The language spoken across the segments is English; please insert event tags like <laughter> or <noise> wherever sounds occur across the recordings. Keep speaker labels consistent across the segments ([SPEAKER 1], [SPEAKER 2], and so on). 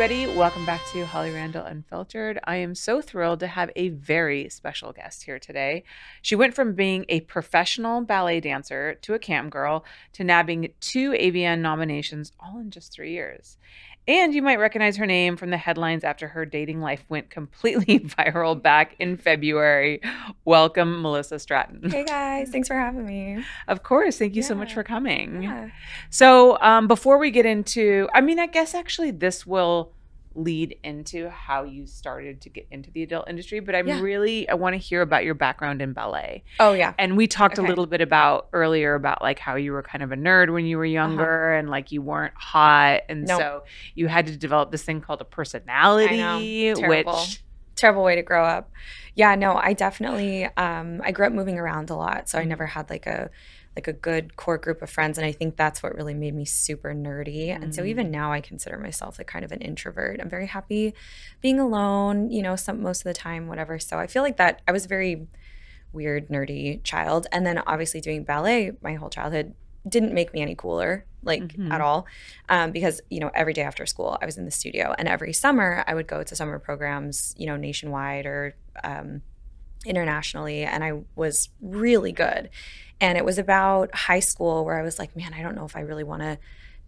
[SPEAKER 1] Everybody. Welcome back to Holly Randall Unfiltered. I am so thrilled to have a very special guest here today. She went from being a professional ballet dancer to a cam girl to nabbing two AVN nominations all in just three years. And you might recognize her name from the headlines after her dating life went completely <laughs> viral back in February. Welcome, Melissa Stratton.
[SPEAKER 2] Hey guys, thanks for having me.
[SPEAKER 1] Of course. Thank you yeah. so much for coming.
[SPEAKER 2] Yeah.
[SPEAKER 1] So, um, before we get into, I mean, I guess actually this will lead into how you started to get into the adult industry but i'm yeah. really i want to hear about your background in ballet
[SPEAKER 2] oh yeah
[SPEAKER 1] and we talked okay. a little bit about earlier about like how you were kind of a nerd when you were uh-huh. younger uh-huh. and like you weren't hot and nope. so you had to develop this thing called a personality
[SPEAKER 2] Terrible.
[SPEAKER 1] which
[SPEAKER 2] terrible way to grow up yeah no i definitely um i grew up moving around a lot so i mm-hmm. never had like a like a good core group of friends and i think that's what really made me super nerdy mm. and so even mm. now i consider myself like kind of an introvert i'm very happy being alone you know some most of the time whatever so i feel like that i was a very weird nerdy child and then obviously doing ballet my whole childhood didn't make me any cooler like mm-hmm. at all um, because you know every day after school i was in the studio and every summer i would go to summer programs you know nationwide or um, internationally and i was really good and it was about high school where I was like, man, I don't know if I really want to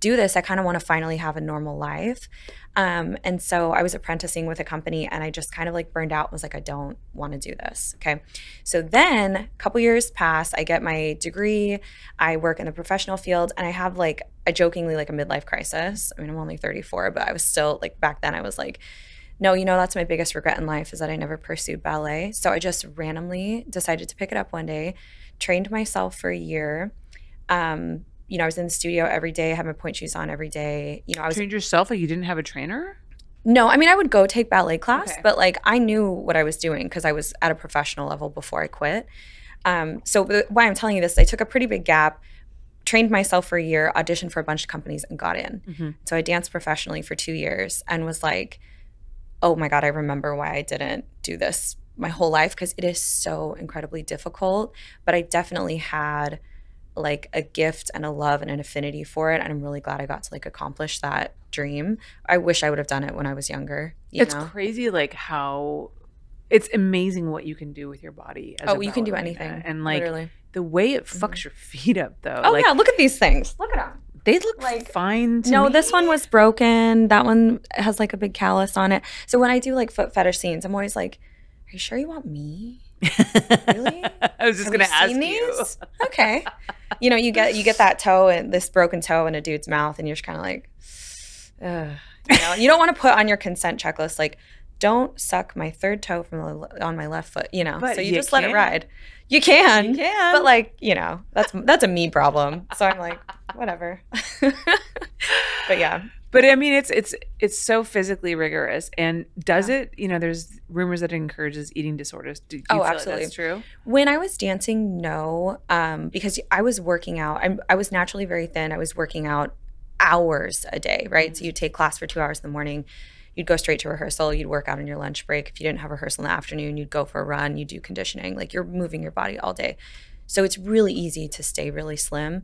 [SPEAKER 2] do this. I kind of want to finally have a normal life. Um, and so I was apprenticing with a company and I just kind of like burned out was like, I don't want to do this. Okay. So then a couple years pass, I get my degree, I work in the professional field, and I have like a jokingly like a midlife crisis. I mean, I'm only 34, but I was still like back then I was like, no, you know, that's my biggest regret in life is that I never pursued ballet. So I just randomly decided to pick it up one day trained myself for a year. Um, you know, I was in the studio every day, I had my pointe shoes on every day. You know, I was
[SPEAKER 1] trained yourself. Like you didn't have a trainer.
[SPEAKER 2] No, I mean I would go take ballet class, okay. but like I knew what I was doing because I was at a professional level before I quit. Um, so why I'm telling you this, I took a pretty big gap, trained myself for a year, auditioned for a bunch of companies, and got in. Mm-hmm. So I danced professionally for two years and was like, oh my god, I remember why I didn't do this my whole life because it is so incredibly difficult. But I definitely had like a gift and a love and an affinity for it. And I'm really glad I got to like accomplish that dream. I wish I would have done it when I was younger.
[SPEAKER 1] it's
[SPEAKER 2] know?
[SPEAKER 1] crazy like how it's amazing what you can do with your body.
[SPEAKER 2] oh, you can do anything.
[SPEAKER 1] And like
[SPEAKER 2] literally.
[SPEAKER 1] the way it fucks mm-hmm. your feet up though.
[SPEAKER 2] Oh
[SPEAKER 1] like,
[SPEAKER 2] yeah, look at these things. Look at them.
[SPEAKER 1] They look like fine.
[SPEAKER 2] no,
[SPEAKER 1] me.
[SPEAKER 2] this one was broken. That one has like a big callus on it. So when I do like foot fetish scenes, I'm always like, you sure you want me? really? <laughs>
[SPEAKER 1] I was just Have gonna ask you.
[SPEAKER 2] These? okay. You know, you get you get that toe and this broken toe in a dude's mouth, and you're just kind of like, Ugh. you know, you don't want to put on your consent checklist like, don't suck my third toe from the, on my left foot. You know,
[SPEAKER 1] but
[SPEAKER 2] so you,
[SPEAKER 1] you
[SPEAKER 2] just
[SPEAKER 1] can.
[SPEAKER 2] let it ride. You can,
[SPEAKER 1] you can,
[SPEAKER 2] but like you know, that's that's a me problem. So I'm like, whatever. <laughs> but yeah,
[SPEAKER 1] but I mean, it's it's it's so physically rigorous. And does yeah. it? You know, there's rumors that it encourages eating disorders. Do you
[SPEAKER 2] oh, absolutely.
[SPEAKER 1] Like true.
[SPEAKER 2] When I was dancing, no, um, because I was working out. I, I was naturally very thin. I was working out hours a day, right? Mm-hmm. So you'd take class for two hours in the morning. You'd go straight to rehearsal. You'd work out on your lunch break. If you didn't have rehearsal in the afternoon, you'd go for a run. You do conditioning. Like you're moving your body all day. So it's really easy to stay really slim.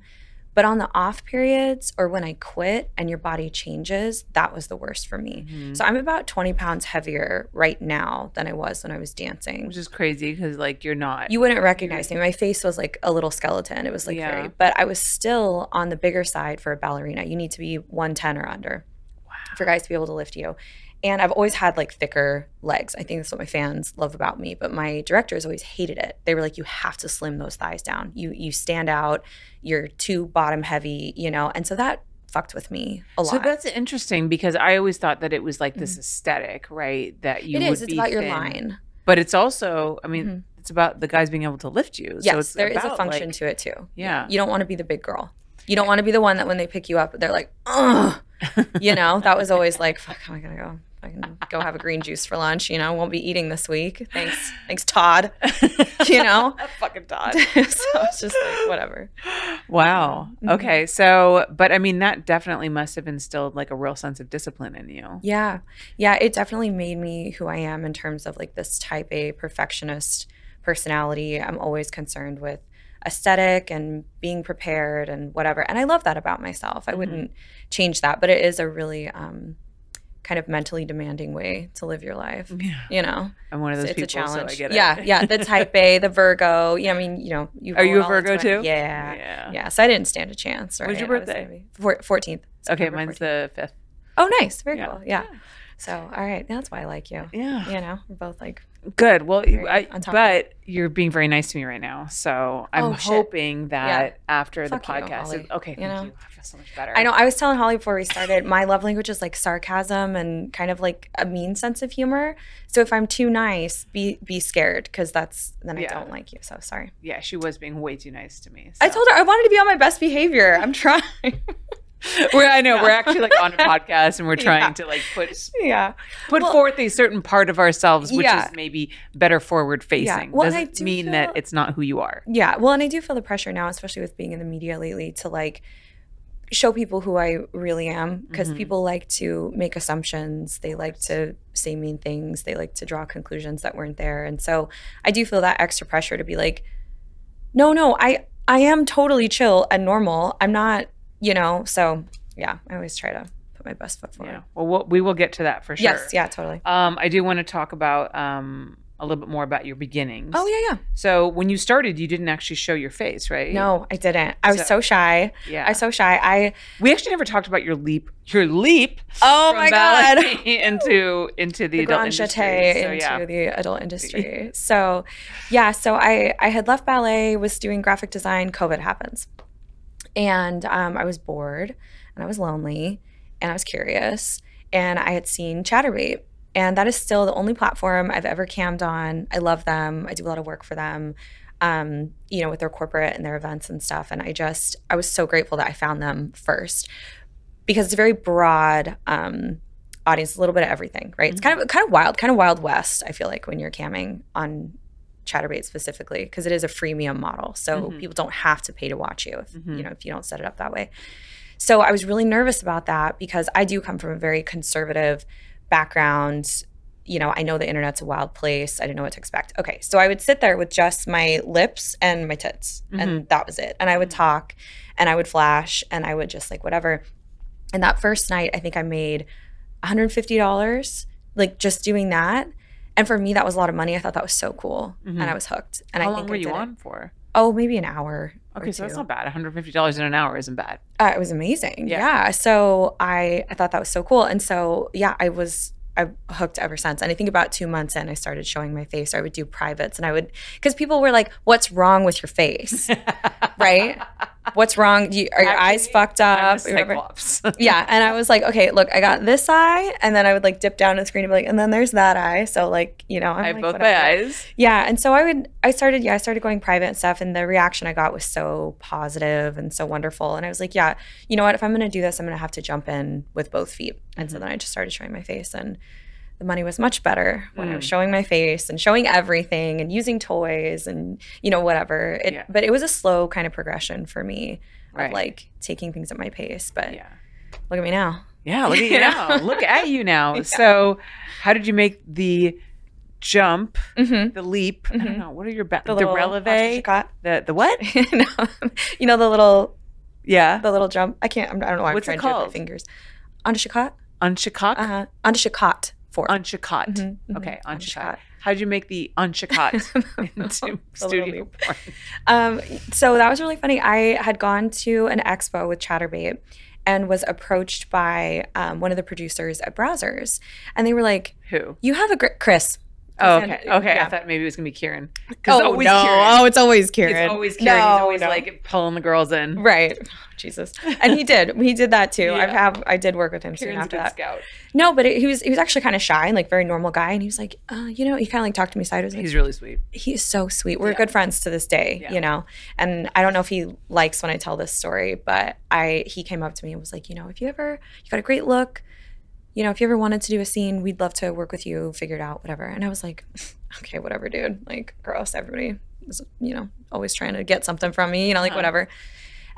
[SPEAKER 2] But on the off periods or when I quit and your body changes, that was the worst for me. Mm-hmm. So I'm about 20 pounds heavier right now than I was when I was dancing.
[SPEAKER 1] Which is crazy because, like, you're not.
[SPEAKER 2] You wouldn't recognize me. My face was like a little skeleton. It was like yeah. very, but I was still on the bigger side for a ballerina. You need to be 110 or under wow. for guys to be able to lift you. And I've always had like thicker legs. I think that's what my fans love about me. But my directors always hated it. They were like, you have to slim those thighs down. You you stand out. You're too bottom heavy, you know. And so that fucked with me a lot.
[SPEAKER 1] So that's interesting because I always thought that it was like this mm-hmm. aesthetic, right? That you
[SPEAKER 2] it
[SPEAKER 1] is.
[SPEAKER 2] It's about
[SPEAKER 1] thin.
[SPEAKER 2] your line,
[SPEAKER 1] but it's also, I mean, mm-hmm. it's about the guys being able to lift you.
[SPEAKER 2] Yes,
[SPEAKER 1] so
[SPEAKER 2] there is a function
[SPEAKER 1] like,
[SPEAKER 2] to it too.
[SPEAKER 1] Yeah,
[SPEAKER 2] you don't want to be the big girl. You don't want to be the one that when they pick you up, they're like, ugh. <laughs> you know, that was always like, fuck, how am I gonna go? I can go have a green juice for lunch. You know, won't be eating this week. Thanks, <laughs> thanks, Todd. <laughs> you know, <laughs>
[SPEAKER 1] fucking Todd.
[SPEAKER 2] so it's just like whatever.
[SPEAKER 1] Wow. Mm-hmm. Okay. So, but I mean, that definitely must have instilled like a real sense of discipline in you.
[SPEAKER 2] Yeah, yeah. It definitely made me who I am in terms of like this type A perfectionist personality. I'm always concerned with aesthetic and being prepared and whatever. And I love that about myself. I mm-hmm. wouldn't change that, but it is a really um, kind of mentally demanding way to live your life.
[SPEAKER 1] Yeah.
[SPEAKER 2] You know,
[SPEAKER 1] I'm one of those
[SPEAKER 2] it's,
[SPEAKER 1] people,
[SPEAKER 2] a challenge.
[SPEAKER 1] so I get it.
[SPEAKER 2] yeah, yeah. The type A, the Virgo. Yeah, I mean, you know, you
[SPEAKER 1] Are you a Virgo too?
[SPEAKER 2] Yeah,
[SPEAKER 1] Yeah.
[SPEAKER 2] yeah. So I didn't stand a chance. Right?
[SPEAKER 1] When's your birthday?
[SPEAKER 2] four- 14th.
[SPEAKER 1] Okay, mine's
[SPEAKER 2] 14th.
[SPEAKER 1] the fifth.
[SPEAKER 2] Oh, nice. Very
[SPEAKER 1] Yeah.
[SPEAKER 2] cool. Yeah. So, all right. That's why I like you.
[SPEAKER 1] Yeah.
[SPEAKER 2] You know, we're both like,
[SPEAKER 1] Good. Well, I, but you're being very nice to me right now. So I'm
[SPEAKER 2] Oh,
[SPEAKER 1] hoping that after
[SPEAKER 2] Fuck
[SPEAKER 1] the podcast,
[SPEAKER 2] Holly.
[SPEAKER 1] is, okay,
[SPEAKER 2] You
[SPEAKER 1] thank
[SPEAKER 2] know?
[SPEAKER 1] you. I so much better.
[SPEAKER 2] I know. I was telling Holly before we started, my love language is like sarcasm and kind of like a mean sense of humor. So if I'm too nice, be be scared because that's then I don't like you. So sorry.
[SPEAKER 1] Yeah, she was being way too nice to me.
[SPEAKER 2] I told her I wanted to be on my best behavior. I'm trying. <laughs>
[SPEAKER 1] We're, I know
[SPEAKER 2] Yeah.
[SPEAKER 1] we're actually like on a <laughs> podcast and we're trying
[SPEAKER 2] Yeah.
[SPEAKER 1] to like put
[SPEAKER 2] yeah.
[SPEAKER 1] put
[SPEAKER 2] Well-
[SPEAKER 1] forth a certain part of ourselves, which
[SPEAKER 2] Yeah.
[SPEAKER 1] is maybe better forward facing.
[SPEAKER 2] Well,
[SPEAKER 1] Doesn't
[SPEAKER 2] do
[SPEAKER 1] mean
[SPEAKER 2] feel-
[SPEAKER 1] that it's not who you are.
[SPEAKER 2] Yeah. Well, and I do feel the pressure now, especially with being in the media lately, to like show people who I really am because
[SPEAKER 1] Mhm.
[SPEAKER 2] people like to make assumptions. They like to say mean things. They like to draw conclusions that weren't there. And so I do feel that extra pressure to be like, no, no, I I am totally chill and normal. I'm not, you know. So yeah, I always try to put my best foot forward.
[SPEAKER 1] Yeah. Well, we'll, we will get to that for sure.
[SPEAKER 2] Yes. Yeah. Totally.
[SPEAKER 1] Um, I do want to talk about um a little bit more about your beginnings.
[SPEAKER 2] Oh yeah, yeah.
[SPEAKER 1] So when you started, you didn't actually show your face, right?
[SPEAKER 2] No, I didn't. I was
[SPEAKER 1] So-
[SPEAKER 2] so shy.
[SPEAKER 1] Yeah.
[SPEAKER 2] I was so shy. I
[SPEAKER 1] we actually never talked about your leap. Your leap.
[SPEAKER 2] oh my god. <laughs>
[SPEAKER 1] into into the,
[SPEAKER 2] the
[SPEAKER 1] adult industry. So
[SPEAKER 2] into
[SPEAKER 1] yeah.
[SPEAKER 2] the adult industry. so, yeah, so I I had left ballet, was doing graphic design. COVID happens, and um, I was bored, and I was lonely, and I was curious, and I had seen Chaturbate, and that is still the only platform I've ever cammed on. I love them. I do a lot of work for them. Um, you know, with their corporate and their events and stuff. And I just, I was so grateful that I found them first because it's a very broad um, audience, a little bit of everything, right? It's kind of kind of wild, kind of wild west. I feel like when you're camming on Chaturbate specifically, because it is a freemium model, so
[SPEAKER 1] Mhm.
[SPEAKER 2] people don't have to pay to watch you if
[SPEAKER 1] Mhm.
[SPEAKER 2] you know if you don't set it up that way. So I was really nervous about that because I do come from a very conservative background. You know, I know the internet's a wild place. I didn't know what to expect. Okay, so I would sit there with just my lips and my tits, and that was it. And I would talk, and I would flash, and I would just like whatever. And that first night, I think I made $150, like just doing that. And for me, that was a lot of money. I thought that was so cool,
[SPEAKER 1] Mhm.
[SPEAKER 2] and I was hooked. And
[SPEAKER 1] How
[SPEAKER 2] I
[SPEAKER 1] long
[SPEAKER 2] think
[SPEAKER 1] were
[SPEAKER 2] I
[SPEAKER 1] you
[SPEAKER 2] did it-
[SPEAKER 1] on for?
[SPEAKER 2] Oh, maybe an hour.
[SPEAKER 1] Okay, so that's not bad. One hundred fifty dollars in an hour isn't bad.
[SPEAKER 2] Uh, it was amazing.
[SPEAKER 1] Yeah.
[SPEAKER 2] Yeah. So I I thought that was so cool, and so yeah, I was I hooked ever since. And I think about two months in, I started showing my face. I would do privates, and I would because people were like, "What's wrong with your face? <laughs> right? What's wrong? Do you, are your eyes fucked up?" <laughs> Yeah, and I was like, "Okay, look, I got this eye," and then I would like dip down to the screen and be like, "And then there's that eye." So like, you know, I'm
[SPEAKER 1] I have
[SPEAKER 2] like,
[SPEAKER 1] both
[SPEAKER 2] whatever.
[SPEAKER 1] my eyes.
[SPEAKER 2] Yeah, and so I would I started yeah, I started going private and stuff and the reaction I got was so positive and so wonderful and I was like, yeah, you know what, if I'm going to do this, I'm going to have to jump in with both feet. And
[SPEAKER 1] Mm-hmm.
[SPEAKER 2] so then I just started showing my face and the money was much better when I was
[SPEAKER 1] Mm.
[SPEAKER 2] showing my face and showing everything and using toys and you know whatever. It,
[SPEAKER 1] Yeah.
[SPEAKER 2] but it was a slow kind of progression for me
[SPEAKER 1] Right.
[SPEAKER 2] of like taking things at my pace, but
[SPEAKER 1] Yeah.
[SPEAKER 2] look at me now.
[SPEAKER 1] Yeah, look at you <laughs> now. Look at you now. <laughs>
[SPEAKER 2] Yeah.
[SPEAKER 1] So, how did you make the jump,
[SPEAKER 2] Mhm.
[SPEAKER 1] the leap? I don't
[SPEAKER 2] Mhm.
[SPEAKER 1] know. What are your ba-
[SPEAKER 2] The,
[SPEAKER 1] the, releve? The the what? <laughs>
[SPEAKER 2] no, you know the little
[SPEAKER 1] Yeah,
[SPEAKER 2] the little jump. I can't. I'm, I don't know why
[SPEAKER 1] What's
[SPEAKER 2] I'm trying to do it with
[SPEAKER 1] called?
[SPEAKER 2] my fingers. Entrechocot.
[SPEAKER 1] unchakak.
[SPEAKER 2] Uh-huh. Four. Mhm, mhm.
[SPEAKER 1] Okay, unchakot.
[SPEAKER 2] Entrechocot.
[SPEAKER 1] How did you make the unchakot <laughs> <laughs> into studio <laughs> porn?
[SPEAKER 2] Um, so that was really funny. I had gone to an expo with Chaturbate and was approached by um, one of the producers at Brazzers, and they were like,
[SPEAKER 1] Who?
[SPEAKER 2] "You have a great Chris."
[SPEAKER 1] Oh,
[SPEAKER 2] And-
[SPEAKER 1] okay. Okay. I thought maybe it was gonna be Kieran.
[SPEAKER 2] Oh no!
[SPEAKER 1] Kieran.
[SPEAKER 2] Oh, it's always Kieran.
[SPEAKER 1] It's always Kieran. He's
[SPEAKER 2] No,
[SPEAKER 1] always
[SPEAKER 2] no.
[SPEAKER 1] like pulling the girls in.
[SPEAKER 2] right. <laughs> Jesus, and he did. He did that too. I have. I did work with him soon
[SPEAKER 1] Kieran's a
[SPEAKER 2] after that.
[SPEAKER 1] scout.
[SPEAKER 2] No, but it, he was he was actually kind of shy and like very normal guy, and he was like, uh, you know, he kind of like talked to me sideways. Like,
[SPEAKER 1] He's really sweet.
[SPEAKER 2] he is so sweet. We're
[SPEAKER 1] Yeah.
[SPEAKER 2] good friends to this day,
[SPEAKER 1] Yeah.
[SPEAKER 2] you know. And I don't know if he likes when I tell this story, but I he came up to me and was like, you know, if you ever you got a great look, you know, if you ever wanted to do a scene, we'd love to work with you, figure it out, whatever. And I was like, <laughs> okay, whatever, dude. Like, gross. Everybody was, you know, always trying to get something from me, you know, like
[SPEAKER 1] Uh-huh.
[SPEAKER 2] whatever.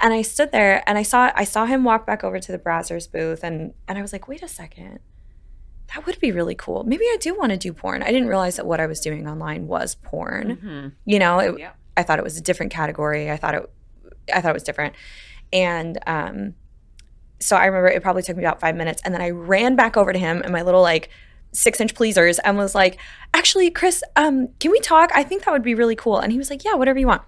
[SPEAKER 2] And I stood there and I saw I saw him walk back over to the Brazzers booth and and I was like, wait a second. That would be really cool. Maybe I do want to do porn. I didn't realize that what I was doing online was porn
[SPEAKER 1] Mhm.
[SPEAKER 2] you know it,
[SPEAKER 1] Yeah.
[SPEAKER 2] i thought it was a different category i thought it i thought it was different and um so I remember it probably took me about five minutes. And then I ran back over to him and my little like six inch pleasers and was like, actually, Chris, um, can we talk? I think that would be really cool. And he was like, yeah, whatever you want.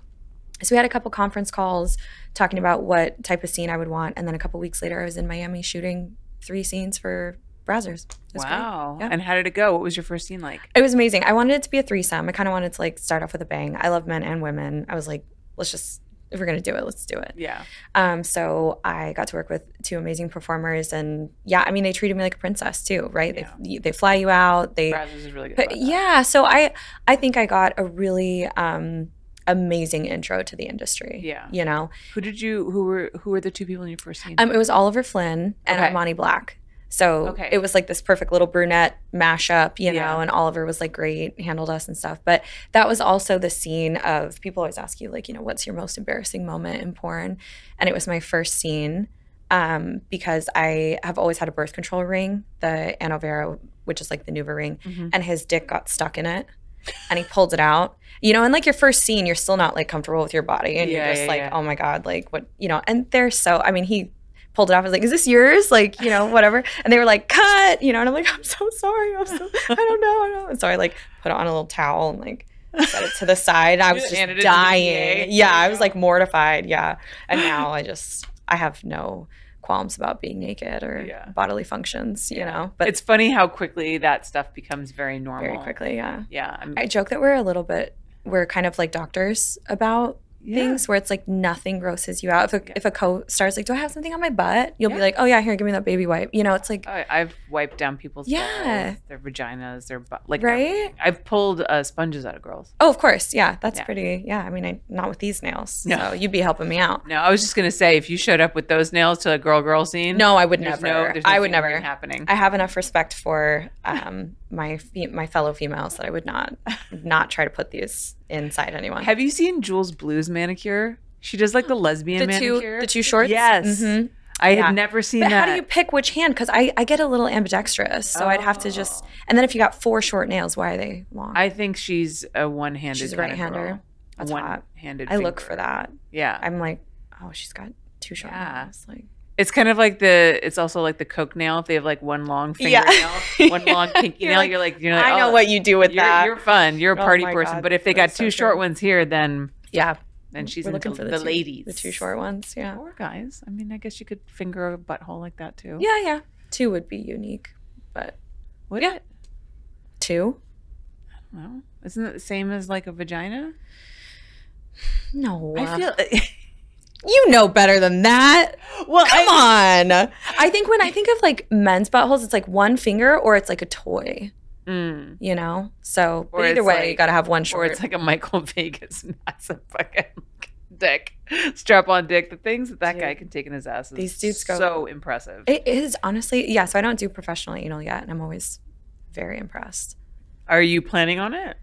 [SPEAKER 2] So we had a couple conference calls talking about what type of scene I would want. And then a couple weeks later, I was in Miami shooting three scenes for Brazzers. It was great.
[SPEAKER 1] Wow.
[SPEAKER 2] Yeah.
[SPEAKER 1] And how did it go? What was your first scene like?
[SPEAKER 2] It was amazing. I wanted it to be a threesome. I kind of wanted to like start off with a bang. I love men and women. I was like, let's just if we're gonna do it, let's do it.
[SPEAKER 1] Yeah.
[SPEAKER 2] Um, so I got to work with two amazing performers, and yeah, I mean they treated me like a princess too, right?
[SPEAKER 1] Yeah.
[SPEAKER 2] They they fly you out. They
[SPEAKER 1] Brazzers is really good.
[SPEAKER 2] but yeah. So I I think I got a really um amazing intro to the industry.
[SPEAKER 1] Yeah.
[SPEAKER 2] you know,
[SPEAKER 1] Who did you? Who were? Who were the two people in your first scene?
[SPEAKER 2] um, it was Oliver Flynn and
[SPEAKER 1] Okay.
[SPEAKER 2] Armani Black. So
[SPEAKER 1] Okay.
[SPEAKER 2] it was like this perfect little brunette mashup, you know,
[SPEAKER 1] Yeah.
[SPEAKER 2] and Oliver was like great, handled us and stuff. But that was also the scene of people always ask you, like, you know, what's your most embarrassing moment in porn? And it was my first scene um, because I have always had a birth control ring, the Annovera, which is like the Nuva ring,
[SPEAKER 1] Mhm.
[SPEAKER 2] and his dick got stuck in it. And he pulled it out, you know, and like your first scene, you're still not like comfortable with your body, and
[SPEAKER 1] Yeah,
[SPEAKER 2] you're just
[SPEAKER 1] yeah,
[SPEAKER 2] like,
[SPEAKER 1] yeah.
[SPEAKER 2] oh my god, like what, you know. And they're so, I mean, he pulled it off. I was like, "Is this yours?" Like, you know, whatever. And they were like, "Cut," you know. And I'm like, "I'm so sorry. I'm so I don't know. I don't. And so I like put on a little towel and like set it to the side. I was
[SPEAKER 1] just
[SPEAKER 2] just
[SPEAKER 1] handed it to the
[SPEAKER 2] dying. Yeah, I was like mortified. Yeah. And <gasps> now I just I have no qualms about being naked or
[SPEAKER 1] Yeah.
[SPEAKER 2] bodily functions. You
[SPEAKER 1] Yeah.
[SPEAKER 2] know, but
[SPEAKER 1] it's funny how quickly that stuff becomes very normal.
[SPEAKER 2] very quickly. Yeah.
[SPEAKER 1] Yeah. I'm,
[SPEAKER 2] I joke that we're a little bit we're kind of like doctors about
[SPEAKER 1] yeah.
[SPEAKER 2] things where it's like nothing grosses you out. If a,
[SPEAKER 1] Yeah.
[SPEAKER 2] if a co-star's like, "Do I have something on my butt?" You'll
[SPEAKER 1] Yeah.
[SPEAKER 2] be like, "Oh yeah, here, give me that baby wipe." You know, it's like,
[SPEAKER 1] I, I've wiped down people's
[SPEAKER 2] Yeah.
[SPEAKER 1] balls, their vaginas, their butt. Like
[SPEAKER 2] right?
[SPEAKER 1] I've pulled uh, sponges out of girls.
[SPEAKER 2] Oh, of course, yeah, that's pretty. Yeah, I mean, I, not with these nails,
[SPEAKER 1] No.
[SPEAKER 2] so you'd be helping me out.
[SPEAKER 1] No, I was just gonna say if you showed up with those nails to a girl girl scene,
[SPEAKER 2] No, I would never.
[SPEAKER 1] no, no
[SPEAKER 2] I would never.
[SPEAKER 1] happening.
[SPEAKER 2] I have enough respect for um, my fe- my fellow females that I would not not try to put these inside anyone.
[SPEAKER 1] Have you seen Jewelz Blu's manicure? She does like the <gasps> lesbian
[SPEAKER 2] the
[SPEAKER 1] manicure.
[SPEAKER 2] two the two shorts?
[SPEAKER 1] Yes.
[SPEAKER 2] Mhm.
[SPEAKER 1] I
[SPEAKER 2] Yeah.
[SPEAKER 1] had never seen
[SPEAKER 2] But
[SPEAKER 1] that.
[SPEAKER 2] how do you pick which hand? Because I, I get a little ambidextrous, so I'd have to just.
[SPEAKER 1] Oh.
[SPEAKER 2] And then if you got four short nails, why are they long?
[SPEAKER 1] I think she's a one-handed.
[SPEAKER 2] She's a right-hander? That's hot.
[SPEAKER 1] one-handed.
[SPEAKER 2] I look for that.
[SPEAKER 1] Yeah,
[SPEAKER 2] I'm like, oh, she's got two short
[SPEAKER 1] Yeah.
[SPEAKER 2] nails. Like,
[SPEAKER 1] it's kind of like the. It's also like the coke nail. If they have like one long <laughs>
[SPEAKER 2] Yeah.
[SPEAKER 1] fingernail, one long <laughs> pinky
[SPEAKER 2] You're
[SPEAKER 1] nail,
[SPEAKER 2] like,
[SPEAKER 1] you're like, you're like,
[SPEAKER 2] I know
[SPEAKER 1] oh,
[SPEAKER 2] what you do with
[SPEAKER 1] you're,
[SPEAKER 2] that.
[SPEAKER 1] You're fun. You're a
[SPEAKER 2] Oh
[SPEAKER 1] party
[SPEAKER 2] my
[SPEAKER 1] person.
[SPEAKER 2] God,
[SPEAKER 1] But if they got
[SPEAKER 2] that's so
[SPEAKER 1] two short
[SPEAKER 2] true.
[SPEAKER 1] ones here, then
[SPEAKER 2] yeah.
[SPEAKER 1] then she's
[SPEAKER 2] We're looking for
[SPEAKER 1] the,
[SPEAKER 2] the, two,
[SPEAKER 1] ladies,
[SPEAKER 2] The two short ones. Yeah.
[SPEAKER 1] Or guys. I mean, I guess you could finger a butthole like that too.
[SPEAKER 2] Yeah, yeah. Two would be unique, but
[SPEAKER 1] Would
[SPEAKER 2] Yeah.
[SPEAKER 1] it?
[SPEAKER 2] two?
[SPEAKER 1] Well, isn't it the same as like a vagina?
[SPEAKER 2] No.
[SPEAKER 1] I feel. <laughs>
[SPEAKER 2] you know better than that.
[SPEAKER 1] well,
[SPEAKER 2] Come
[SPEAKER 1] I,
[SPEAKER 2] on. I think when I think of like men's buttholes, it's like one finger or it's like a toy,
[SPEAKER 1] Mm.
[SPEAKER 2] you know? So, but either way,
[SPEAKER 1] like-
[SPEAKER 2] you got to have one short.
[SPEAKER 1] Or
[SPEAKER 2] short.
[SPEAKER 1] it's like a Michael <laughs> Vegas massive fucking dick, strap on dick. The things that that
[SPEAKER 2] Dude.
[SPEAKER 1] guy can take in his ass is
[SPEAKER 2] These dudes go-
[SPEAKER 1] so impressive.
[SPEAKER 2] it is honestly, yeah. So I don't do professional anal yet, and I'm always very impressed.
[SPEAKER 1] Are you planning on it?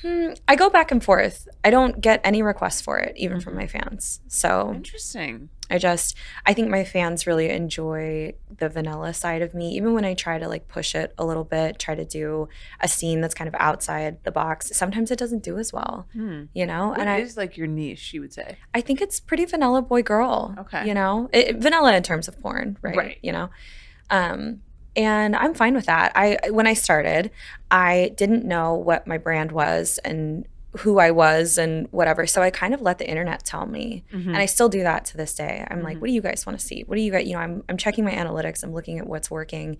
[SPEAKER 2] Hmm, I go back and forth. I don't get any requests for it, even from my fans. So
[SPEAKER 1] Interesting.
[SPEAKER 2] I just, I think my fans really enjoy the vanilla side of me, even when I try to like push it a little bit, try to do a scene that's kind of outside the box. Sometimes it doesn't do as well,
[SPEAKER 1] Hmm.
[SPEAKER 2] you know?
[SPEAKER 1] What
[SPEAKER 2] and I,
[SPEAKER 1] is like your niche? You would say.
[SPEAKER 2] I think it's pretty vanilla boy girl.
[SPEAKER 1] Okay.
[SPEAKER 2] You know, it, vanilla in terms of porn, right?
[SPEAKER 1] Right.
[SPEAKER 2] You know, um, and I'm fine with that. I when I started, I didn't know what my brand was and who I was and whatever. So I kind of let the internet tell me,
[SPEAKER 1] Mhm.
[SPEAKER 2] and I still do that to this day. I'm like,
[SPEAKER 1] Mhm.
[SPEAKER 2] what do you guys want to see? What do you guys? You know, I'm I'm checking my analytics. I'm looking at what's working,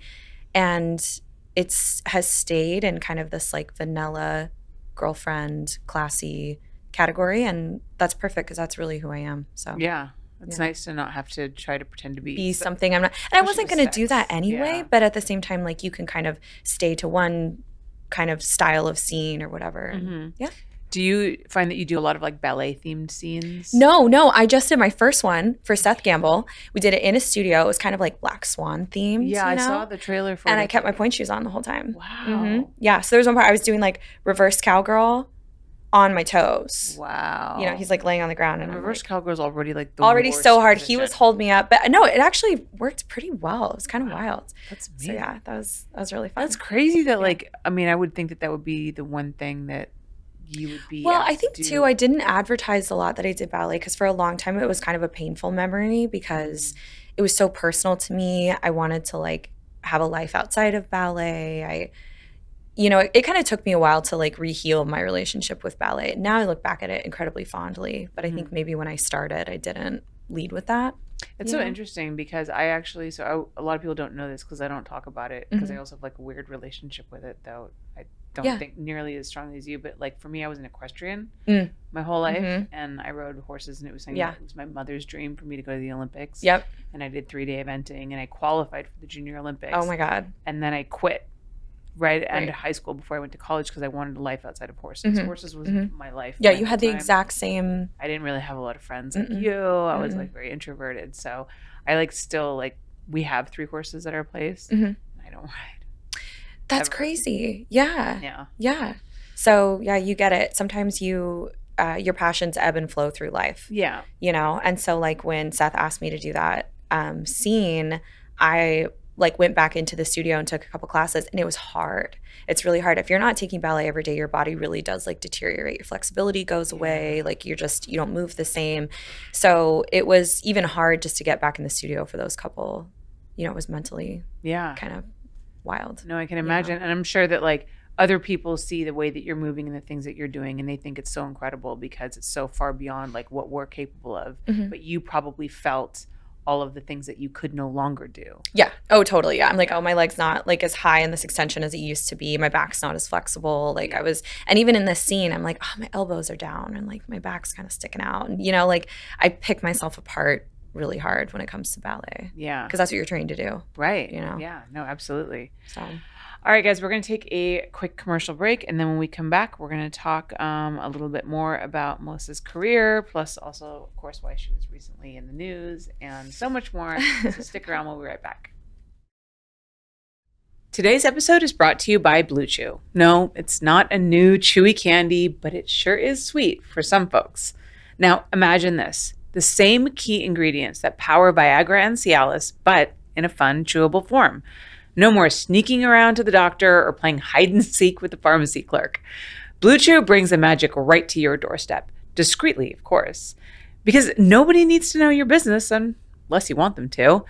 [SPEAKER 2] and it's has stayed in kind of this like vanilla girlfriend classy category and that's perfect because that's really who i am so
[SPEAKER 1] yeah, it's
[SPEAKER 2] Yeah.
[SPEAKER 1] nice to not have to try to pretend to be.
[SPEAKER 2] be
[SPEAKER 1] so-
[SPEAKER 2] something i'm not and i wasn't going to do that anyway
[SPEAKER 1] Yeah.
[SPEAKER 2] but at the same time like you can kind of stay to one kind of style of scene or whatever And-
[SPEAKER 1] Mhm.
[SPEAKER 2] Yeah.
[SPEAKER 1] Do you find that you do a lot of like ballet themed scenes?
[SPEAKER 2] no no i just did my first one for seth gamble we did it in a studio it was kind of like black swan themed
[SPEAKER 1] Yeah,
[SPEAKER 2] you
[SPEAKER 1] I saw the trailer for
[SPEAKER 2] and
[SPEAKER 1] it.
[SPEAKER 2] i kept my pointe shoes on the whole time
[SPEAKER 1] Wow.
[SPEAKER 2] Mhm. yeah so there was one part i was doing like reverse cowgirl on my toes
[SPEAKER 1] Wow.
[SPEAKER 2] you know he's like laying on the ground and
[SPEAKER 1] and reverse
[SPEAKER 2] like,
[SPEAKER 1] cowgirl's already like the
[SPEAKER 2] already so hard. He was holding me up, but no, it actually worked pretty well. It was kind of
[SPEAKER 1] Wow.
[SPEAKER 2] wild.
[SPEAKER 1] That's
[SPEAKER 2] So yeah, that was that was really fun.
[SPEAKER 1] That's crazy that like I mean I would think that that would be the one thing that you would be.
[SPEAKER 2] Well, I think
[SPEAKER 1] to
[SPEAKER 2] too, I didn't advertise a lot that I did ballet because for a long time it was kind of a painful memory because mm. it was so personal to me. I wanted to like have a life outside of ballet. I, you know, it, it kind of took me a while to like reheal my relationship with ballet. Now I look back at it incredibly fondly, but I think maybe when I started, I didn't lead with that.
[SPEAKER 1] It's so interesting because I actually so I, a lot of people don't know this because I don't talk about it because I
[SPEAKER 2] Mhm.
[SPEAKER 1] also have like a weird relationship with it though I don't
[SPEAKER 2] Yeah.
[SPEAKER 1] think nearly as strongly as you but like for me I was an equestrian
[SPEAKER 2] Mm.
[SPEAKER 1] my whole life
[SPEAKER 2] Mhm.
[SPEAKER 1] and I rode horses and it was something
[SPEAKER 2] Yeah.
[SPEAKER 1] that was my mother's dream for me to go to the Olympics
[SPEAKER 2] Yep.
[SPEAKER 1] and I did three day eventing and I qualified for the junior Olympics
[SPEAKER 2] Oh my God.
[SPEAKER 1] and then I quit right end of high school before I went to college because I wanted a life outside of horses
[SPEAKER 2] Mhm.
[SPEAKER 1] horses was
[SPEAKER 2] Mhm.
[SPEAKER 1] my life
[SPEAKER 2] Yeah, you had the
[SPEAKER 1] time.
[SPEAKER 2] exact same.
[SPEAKER 1] I didn't really have a lot of friends like
[SPEAKER 2] Mm-mm.
[SPEAKER 1] you. I was
[SPEAKER 2] Mm-mm.
[SPEAKER 1] like very introverted. So I like still like we have three horses at our place.
[SPEAKER 2] Mhm.
[SPEAKER 1] I don't <laughs> ride.
[SPEAKER 2] That's
[SPEAKER 1] Ever.
[SPEAKER 2] crazy. Yeah.
[SPEAKER 1] Yeah.
[SPEAKER 2] Yeah. So yeah, you get it. Sometimes you uh, your passions ebb and flow through life,
[SPEAKER 1] Yeah.
[SPEAKER 2] you know. And so like when Seth asked me to do that um, scene, I like went back into the studio and took a couple classes, and it was hard. It's really hard if you're not taking ballet every day. Your body really does like deteriorate. Your flexibility goes away. Like you're just you don't move the same. So it was even hard just to get back in the studio for those couple. You know, it was mentally
[SPEAKER 1] Yeah.
[SPEAKER 2] kind of wild.
[SPEAKER 1] No, I can imagine. And I'm sure that like other people see the way that you're moving and the things that you're doing and they think it's so incredible because it's so far beyond like what we're capable of.
[SPEAKER 2] Mhm.
[SPEAKER 1] But you probably felt all of the things that you could no longer do.
[SPEAKER 2] Yeah. Oh, totally. Yeah. I'm like, oh, my leg's not like as high in this extension as it used to be. My back's not as flexible. Like I was, and even in this scene, I'm like, oh, my elbows are down and like my back's kind of sticking out. And, you know, like I pick myself apart really hard when it comes to ballet
[SPEAKER 1] Yeah.
[SPEAKER 2] because that's what you're trained to do.
[SPEAKER 1] Right.
[SPEAKER 2] you know.
[SPEAKER 1] Yeah. No, absolutely.
[SPEAKER 2] So,
[SPEAKER 1] All right, guys, we're going to take a quick commercial break. And then when we come back, we're going to talk um, a little bit more about Melissa's career, plus also, of course, why she was recently in the news and so much more. so <laughs> stick around. We'll be right back. Today's episode is brought to you by Blue Chew. No, it's not a new chewy candy, but it sure is sweet for some folks. Now, imagine this the same key ingredients that power Viagra and Cialis, but in a fun, chewable form. No more sneaking around to the doctor or playing hide and seek with the pharmacy clerk. Blue Chew brings the magic right to your doorstep, discreetly, of course, because nobody needs to know your business unless you want them to.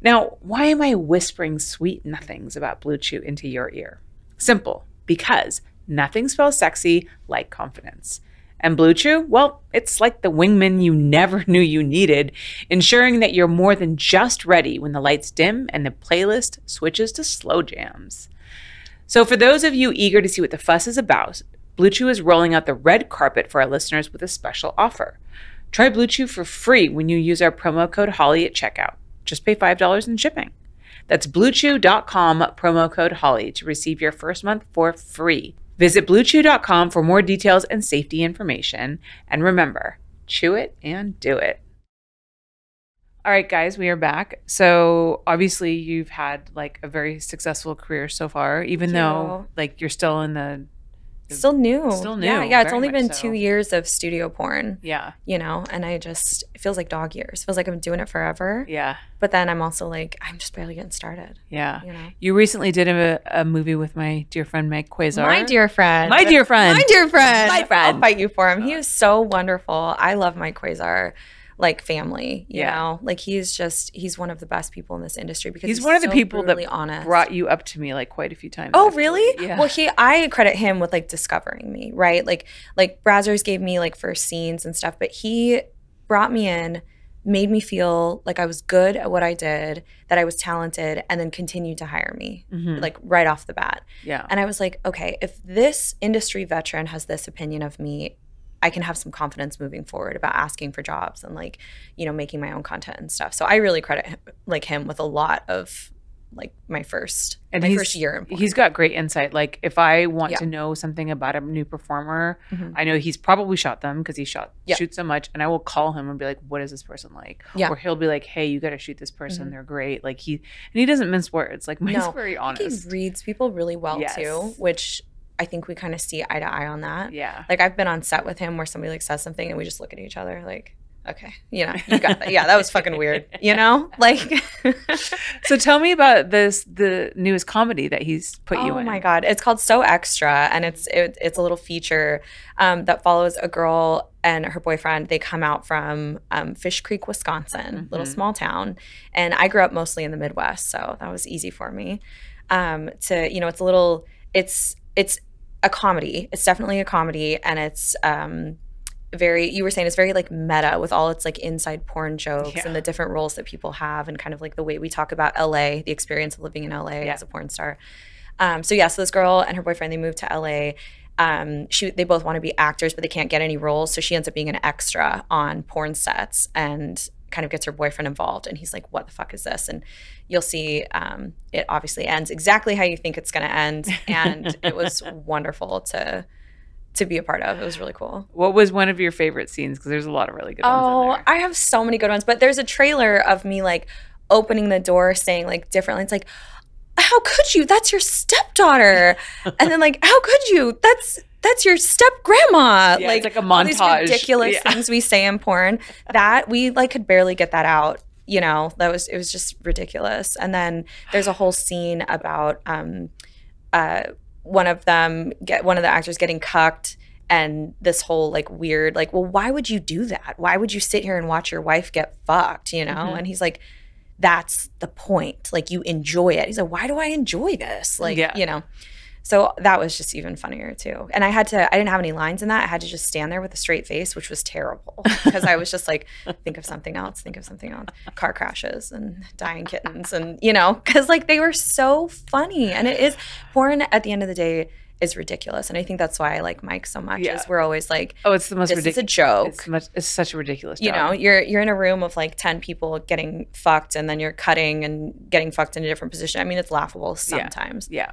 [SPEAKER 1] Now, why am I whispering sweet nothings about Blue Chew into your ear? Simple, because nothing spells sexy like confidence. And Blue Chew, well, it's like the wingman you never <laughs> knew you needed, ensuring that you're more than just ready when the lights dim and the playlist switches to slow jams. So, for those of you eager to see what the fuss is about, Blue Chew is rolling out the red carpet for our listeners with a special offer. Try Blue Chew for free when you use our promo code HOLLY at checkout. Just pay $5 in shipping. That's bluechew.com promo code HOLLY to receive your first month for free. Visit bluechew.com for more details and safety information. And remember, chew it and do it. All right, guys, we are back. So obviously, you've had like a very successful career so far, even though like you're still in the
[SPEAKER 2] still new.
[SPEAKER 1] Still
[SPEAKER 2] Yeah.
[SPEAKER 1] new,
[SPEAKER 2] Yeah. It's only been
[SPEAKER 1] so.
[SPEAKER 2] two years of studio porn,
[SPEAKER 1] yeah,
[SPEAKER 2] you know, and I just, it feels like dog years. It feels like I'm doing it forever.
[SPEAKER 1] yeah,
[SPEAKER 2] But then I'm also like, I'm just barely getting started,
[SPEAKER 1] yeah.
[SPEAKER 2] you know?
[SPEAKER 1] You recently did a, a movie with my dear friend Mike Quasar.
[SPEAKER 2] My dear friend.
[SPEAKER 1] my dear friend,
[SPEAKER 2] My dear friend.
[SPEAKER 1] My friend.
[SPEAKER 2] I'll fight you for him. He uh. is so wonderful. I love Mike Quasar, like family. You
[SPEAKER 1] Yeah.
[SPEAKER 2] know, like he's just he's one of the best people in this industry because
[SPEAKER 1] He's
[SPEAKER 2] he's,
[SPEAKER 1] one of the people that
[SPEAKER 2] honest.
[SPEAKER 1] brought you up to me like quite a few times.
[SPEAKER 2] Oh
[SPEAKER 1] actually.
[SPEAKER 2] really?
[SPEAKER 1] Yeah.
[SPEAKER 2] Well, he I credit him with like discovering me, right? Like like Brazzers gave me like first scenes and stuff, but he brought me in, made me feel like I was good at what I did, that I was talented, and then continued to hire me
[SPEAKER 1] Mhm.
[SPEAKER 2] like right off the bat.
[SPEAKER 1] yeah,
[SPEAKER 2] And I was like, okay, if this industry veteran has this opinion of me, I can have some confidence moving forward about asking for jobs and like, you know, making my own content and stuff. So I really credit him, like him with a lot of like my first
[SPEAKER 1] And
[SPEAKER 2] my first year in
[SPEAKER 1] he's got great insight. Like if I want
[SPEAKER 2] Yeah.
[SPEAKER 1] to know something about a new performer,
[SPEAKER 2] Mhm.
[SPEAKER 1] I know he's probably shot them because he shot
[SPEAKER 2] Yeah.
[SPEAKER 1] shoots so much, and I will call him and be like, "What is this person like?"
[SPEAKER 2] Yeah.
[SPEAKER 1] Or he'll be like, "Hey, you got to shoot this person.
[SPEAKER 2] Mhm.
[SPEAKER 1] They're great." Like he and he doesn't mince words. Like <laughs> Mike's
[SPEAKER 2] No,
[SPEAKER 1] very honest.
[SPEAKER 2] he reads people really well
[SPEAKER 1] Yes.
[SPEAKER 2] too, which I think we kind of see eye to eye on that.
[SPEAKER 1] yeah,
[SPEAKER 2] Like I've been on set with him where somebody like says something and we just look at each other like okay, you know, you got that. Yeah, that was fucking weird. You know, <laughs> like. <laughs>
[SPEAKER 1] so tell me about this the newest comedy that he's put you in.
[SPEAKER 2] oh my god, it's called So Extra, and it's it, it's a little feature um, that follows a girl and her boyfriend. They come out from um, Fish Creek, Wisconsin, little
[SPEAKER 1] Mhm.
[SPEAKER 2] small town, and I grew up mostly in the Midwest, so that was easy for me. Um, to you know, it's a little, it's it's a comedy. It's definitely a comedy, and it's um, very. You were saying it's very like meta with all its like inside porn jokes
[SPEAKER 1] Yeah.
[SPEAKER 2] and the different roles that people have, and kind of like the way we talk about LA, the experience of living in LA
[SPEAKER 1] Yeah.
[SPEAKER 2] as a porn star. Um, so yeah, so this girl and her boyfriend they moved to LA. Um, she they both want to be actors, but they can't get any roles, so she ends up being an extra on porn sets and kind of gets her boyfriend involved. And he's like, "What the fuck is this?" And you'll see um, it obviously ends exactly how you think it's going to end, and <laughs> it was wonderful to to be a part of. It was really cool.
[SPEAKER 1] What was one of your favorite scenes? Because there's a lot of really good ones
[SPEAKER 2] Oh. I have so many good ones, but there's a trailer of me like opening the door saying like different lines like how could you? That's your stepdaughter. <laughs> and then like how could you? That's that's your step grandma.
[SPEAKER 1] Yeah,
[SPEAKER 2] like
[SPEAKER 1] like a
[SPEAKER 2] all these ridiculous
[SPEAKER 1] Yeah.
[SPEAKER 2] things we say in porn that we like could barely get that out. You know, that was it was just ridiculous. And then there's a whole scene about um uh one of them get one of the actors getting cucked and this whole like weird like well why would you do that why would you sit here and watch your wife get fucked you know
[SPEAKER 1] Mhm.
[SPEAKER 2] and he's like that's the point like you enjoy it he's like why do i enjoy this like
[SPEAKER 1] Yeah.
[SPEAKER 2] you know so that was just even funnier too and i had to i didn't have any lines in that i had to just stand there with a straight face which was terrible because i was just like <laughs> think of something else think of something else car crashes and dying kittens and you know because like they were so funny and it is porn at the end of the day is ridiculous and i think that's why i like mike so much
[SPEAKER 1] Yeah.
[SPEAKER 2] is we're always like
[SPEAKER 1] Oh, it's the most
[SPEAKER 2] this is a
[SPEAKER 1] ridiculous.
[SPEAKER 2] joke
[SPEAKER 1] It's, much, it's such a ridiculous.
[SPEAKER 2] you know you're you're in a room of like 10 people getting fucked and then you're cutting and getting fucked in a different position i mean it's laughable sometimes
[SPEAKER 1] Yeah.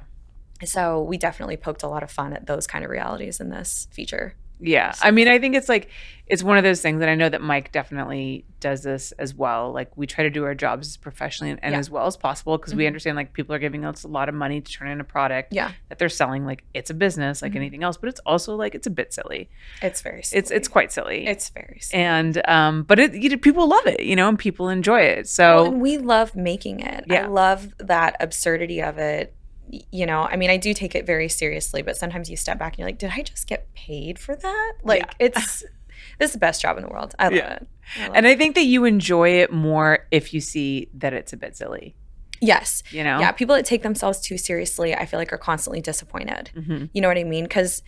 [SPEAKER 2] So we definitely poked a lot of fun at those kind of realities in this feature
[SPEAKER 1] Yeah. I mean, I think it's like it's one of those things, and I know that Mike definitely does this as well. Like we try to do our jobs as professionally and, and
[SPEAKER 2] Yeah.
[SPEAKER 1] as well as possible because we
[SPEAKER 2] Mhm.
[SPEAKER 1] understand like people are giving us a lot of money to turn in a product
[SPEAKER 2] yeah
[SPEAKER 1] that they're selling. Like it's a business, like
[SPEAKER 2] Mhm.
[SPEAKER 1] anything else, but it's also like it's a bit silly.
[SPEAKER 2] it's very silly.
[SPEAKER 1] It's it's quite silly.
[SPEAKER 2] it's very silly.
[SPEAKER 1] and um, but it you know, people love it, you know, and people enjoy it. So
[SPEAKER 2] Well, and we love making it. I
[SPEAKER 1] Yeah.
[SPEAKER 2] love that absurdity of it. You know, I mean, I do take it very seriously, but sometimes you step back and you're like, did I just get paid for that? Like,
[SPEAKER 1] Yeah.
[SPEAKER 2] it's <laughs> this is the best job in the world. I love
[SPEAKER 1] Yeah.
[SPEAKER 2] it. I love
[SPEAKER 1] and. I think that you enjoy it more if you see that it's a bit silly.
[SPEAKER 2] yes,
[SPEAKER 1] You know?
[SPEAKER 2] yeah, people that take themselves too seriously, I feel like are constantly disappointed.
[SPEAKER 1] hmm
[SPEAKER 2] You know what I mean? Because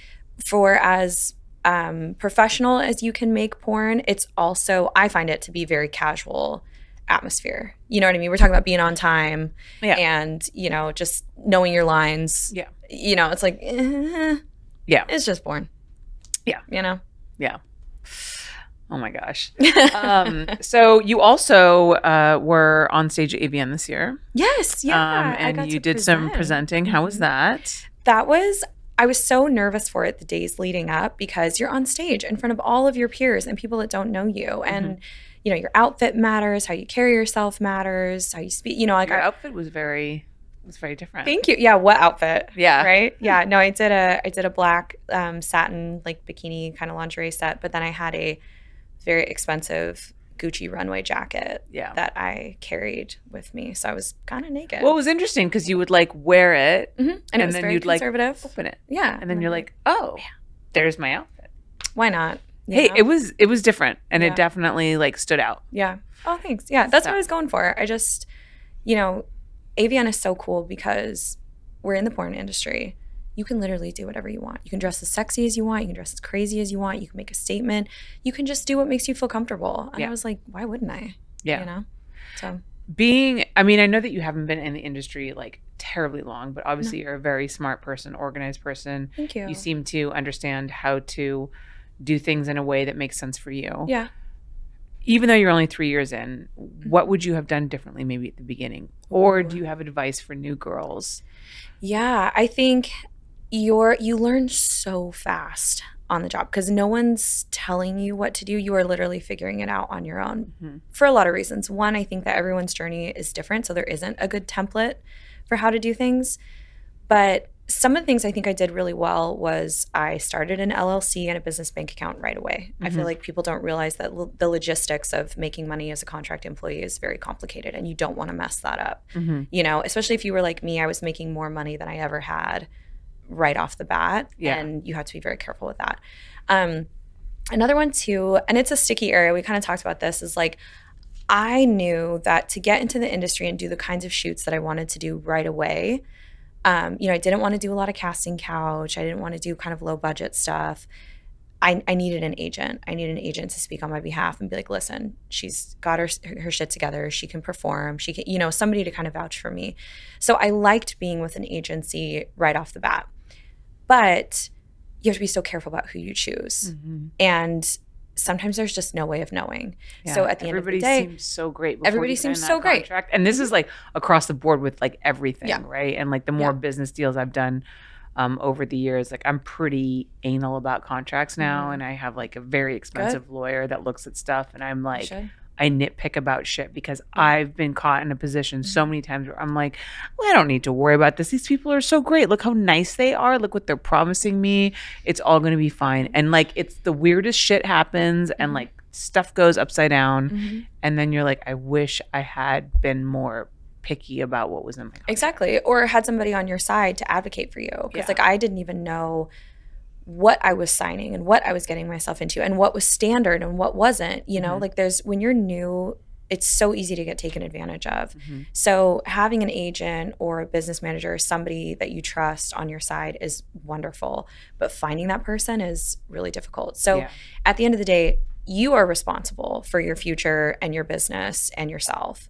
[SPEAKER 2] for as um, professional as you can make porn, it's also I find it to be very casual atmosphere. You know what I mean? We're talking about being on time
[SPEAKER 1] Yeah.
[SPEAKER 2] and you know just knowing your lines.
[SPEAKER 1] Yeah.
[SPEAKER 2] You know, it's like eh,
[SPEAKER 1] Yeah.
[SPEAKER 2] it's just porn.
[SPEAKER 1] Yeah.
[SPEAKER 2] You know. Yeah.
[SPEAKER 1] Oh my gosh. <laughs> um, so you also uh, were on stage at AVN this year.
[SPEAKER 2] yes. Yeah.
[SPEAKER 1] um, and you did some presenting. How was
[SPEAKER 2] Mhm.
[SPEAKER 1] that?
[SPEAKER 2] that was I was so nervous for it the days leading up because you're on stage in front of all of your peers and people that don't know you
[SPEAKER 1] Mm-hmm.
[SPEAKER 2] And you know your outfit matters, how you carry yourself matters, how you speak, you know like
[SPEAKER 1] Your
[SPEAKER 2] I,
[SPEAKER 1] outfit was very was very different.
[SPEAKER 2] thank you. Yeah, what outfit?
[SPEAKER 1] Yeah.
[SPEAKER 2] Right? <laughs> Yeah, no, I did a I did a black um, satin like bikini kind of lingerie set, but then I had a very expensive Gucci runway jacket
[SPEAKER 1] Yeah.
[SPEAKER 2] that I carried with me. So I was kind of naked.
[SPEAKER 1] Well, it was interesting because you would like wear it,
[SPEAKER 2] Mhm. and,
[SPEAKER 1] and
[SPEAKER 2] it was
[SPEAKER 1] then
[SPEAKER 2] very
[SPEAKER 1] you'd, like, open it,
[SPEAKER 2] yeah.
[SPEAKER 1] and then you're like, oh, there's my outfit.
[SPEAKER 2] why not?
[SPEAKER 1] Hey,
[SPEAKER 2] know?
[SPEAKER 1] it was it was different, and
[SPEAKER 2] Yeah.
[SPEAKER 1] it definitely like stood out.
[SPEAKER 2] Yeah. Oh, thanks. Yeah, that's
[SPEAKER 1] So-
[SPEAKER 2] what I was going for. I just, you know, AVN is so cool because we're in the porn industry. You can literally do whatever you want. You can dress as sexy as you want. You can dress as crazy as you want. You can make a statement. You can just do what makes you feel comfortable. And
[SPEAKER 1] Yeah.
[SPEAKER 2] I was like, why wouldn't I?
[SPEAKER 1] Yeah.
[SPEAKER 2] You know? So,
[SPEAKER 1] Being, I mean, I know that you haven't been in the industry like terribly long, but obviously you're a very smart person, organized person.
[SPEAKER 2] thank you.
[SPEAKER 1] You seem to understand how to do things in a way that makes sense for you.
[SPEAKER 2] yeah.
[SPEAKER 1] even though you're only three years in, what would you have done differently maybe at the beginning? Or do you have advice for new girls?
[SPEAKER 2] Yeah, I think you're you learn so fast on the job because no one's telling you what to do. You are literally figuring it out on your own
[SPEAKER 1] Mhm.
[SPEAKER 2] for a lot of reasons. One, I think that everyone's journey is different, so there isn't a good template for how to do things. But some of the things I think I did really well was I started an LLC and a business bank account right away. I feel
[SPEAKER 1] Mhm.
[SPEAKER 2] like people don't realize that l- the logistics of making money as a contract employee is very complicated and you don't want to mess that up.
[SPEAKER 1] Mhm.
[SPEAKER 2] You know, especially if you were like me, I was making more money than I ever had right off the bat.
[SPEAKER 1] Yeah.
[SPEAKER 2] And you have to be very careful with that. Um, another one too, and it's a sticky area. We kind of talked about this is like, I knew that to get into the industry and do the kinds of shoots that I wanted to do right away, um, you know, I didn't want to do a lot of casting couch. I didn't want to do kind of low budget stuff. I, I needed an agent. I needed an agent to speak on my behalf and be like, listen, she's got her her shit together. She can perform. She can, you know, somebody to kind of vouch for me. So I liked being with an agency right off the bat. But you have to be so careful about who you choose.
[SPEAKER 1] Mhm.
[SPEAKER 2] And sometimes there's just no way of knowing. So at the end of the
[SPEAKER 1] everybody
[SPEAKER 2] day-
[SPEAKER 1] seems so great. before
[SPEAKER 2] Everybody seems so great.
[SPEAKER 1] contract. and this is like across the board with like everything,
[SPEAKER 2] Yeah.
[SPEAKER 1] right? And like the more
[SPEAKER 2] Yeah.
[SPEAKER 1] business deals I've done um, over the years, like I'm pretty anal about contracts now,
[SPEAKER 2] Mhm.
[SPEAKER 1] and I have like a very expensive lawyer that looks at stuff, and I'm like. I nitpick about shit because I've been caught in a position
[SPEAKER 2] Mm-hmm.
[SPEAKER 1] so many times where I'm like, well, I don't need to worry about this. These people are so great. Look how nice they are. Look what they're promising me. It's all going to be fine. And like, it's the weirdest shit happens and
[SPEAKER 2] Mhm.
[SPEAKER 1] like stuff goes upside down.
[SPEAKER 2] Mhm.
[SPEAKER 1] And then you're like, I wish I had been more picky about what was in my contract.
[SPEAKER 2] Exactly. Or had somebody on your side to advocate for you. Because
[SPEAKER 1] Yeah.
[SPEAKER 2] like I didn't even know what I was signing and what I was getting myself into and what was standard and what wasn't. You know,
[SPEAKER 1] Mhm.
[SPEAKER 2] like there's when you're new, it's so easy to get taken advantage of.
[SPEAKER 1] Mhm.
[SPEAKER 2] So having an agent or a business manager somebody that you trust on your side is wonderful. But finding that person is really difficult. So
[SPEAKER 1] Yeah.
[SPEAKER 2] at the end of the day, you are responsible for your future and your business and yourself.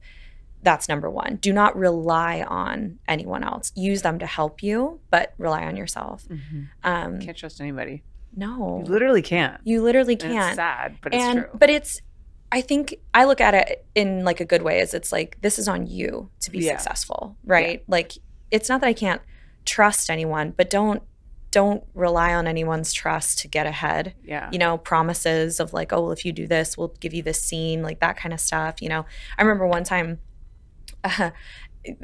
[SPEAKER 2] That's number one. Do not rely on anyone else. Use them to help you, but rely on yourself.
[SPEAKER 1] Mhm.
[SPEAKER 2] Um,
[SPEAKER 1] Can't trust anybody.
[SPEAKER 2] no,
[SPEAKER 1] You literally can't.
[SPEAKER 2] you literally
[SPEAKER 1] And it's
[SPEAKER 2] can't.
[SPEAKER 1] sad, but it's
[SPEAKER 2] and
[SPEAKER 1] true.
[SPEAKER 2] but it's, I think I look at it in like a good way. Is it's like this is on you to be
[SPEAKER 1] Yeah.
[SPEAKER 2] successful, right? Like it's not that I can't trust anyone, but don't don't rely on anyone's trust to get ahead
[SPEAKER 1] yeah.
[SPEAKER 2] you know, promises of like, oh, well, if you do this, we'll give you this scene, like that kind of stuff. You know, I remember one time, <laughs>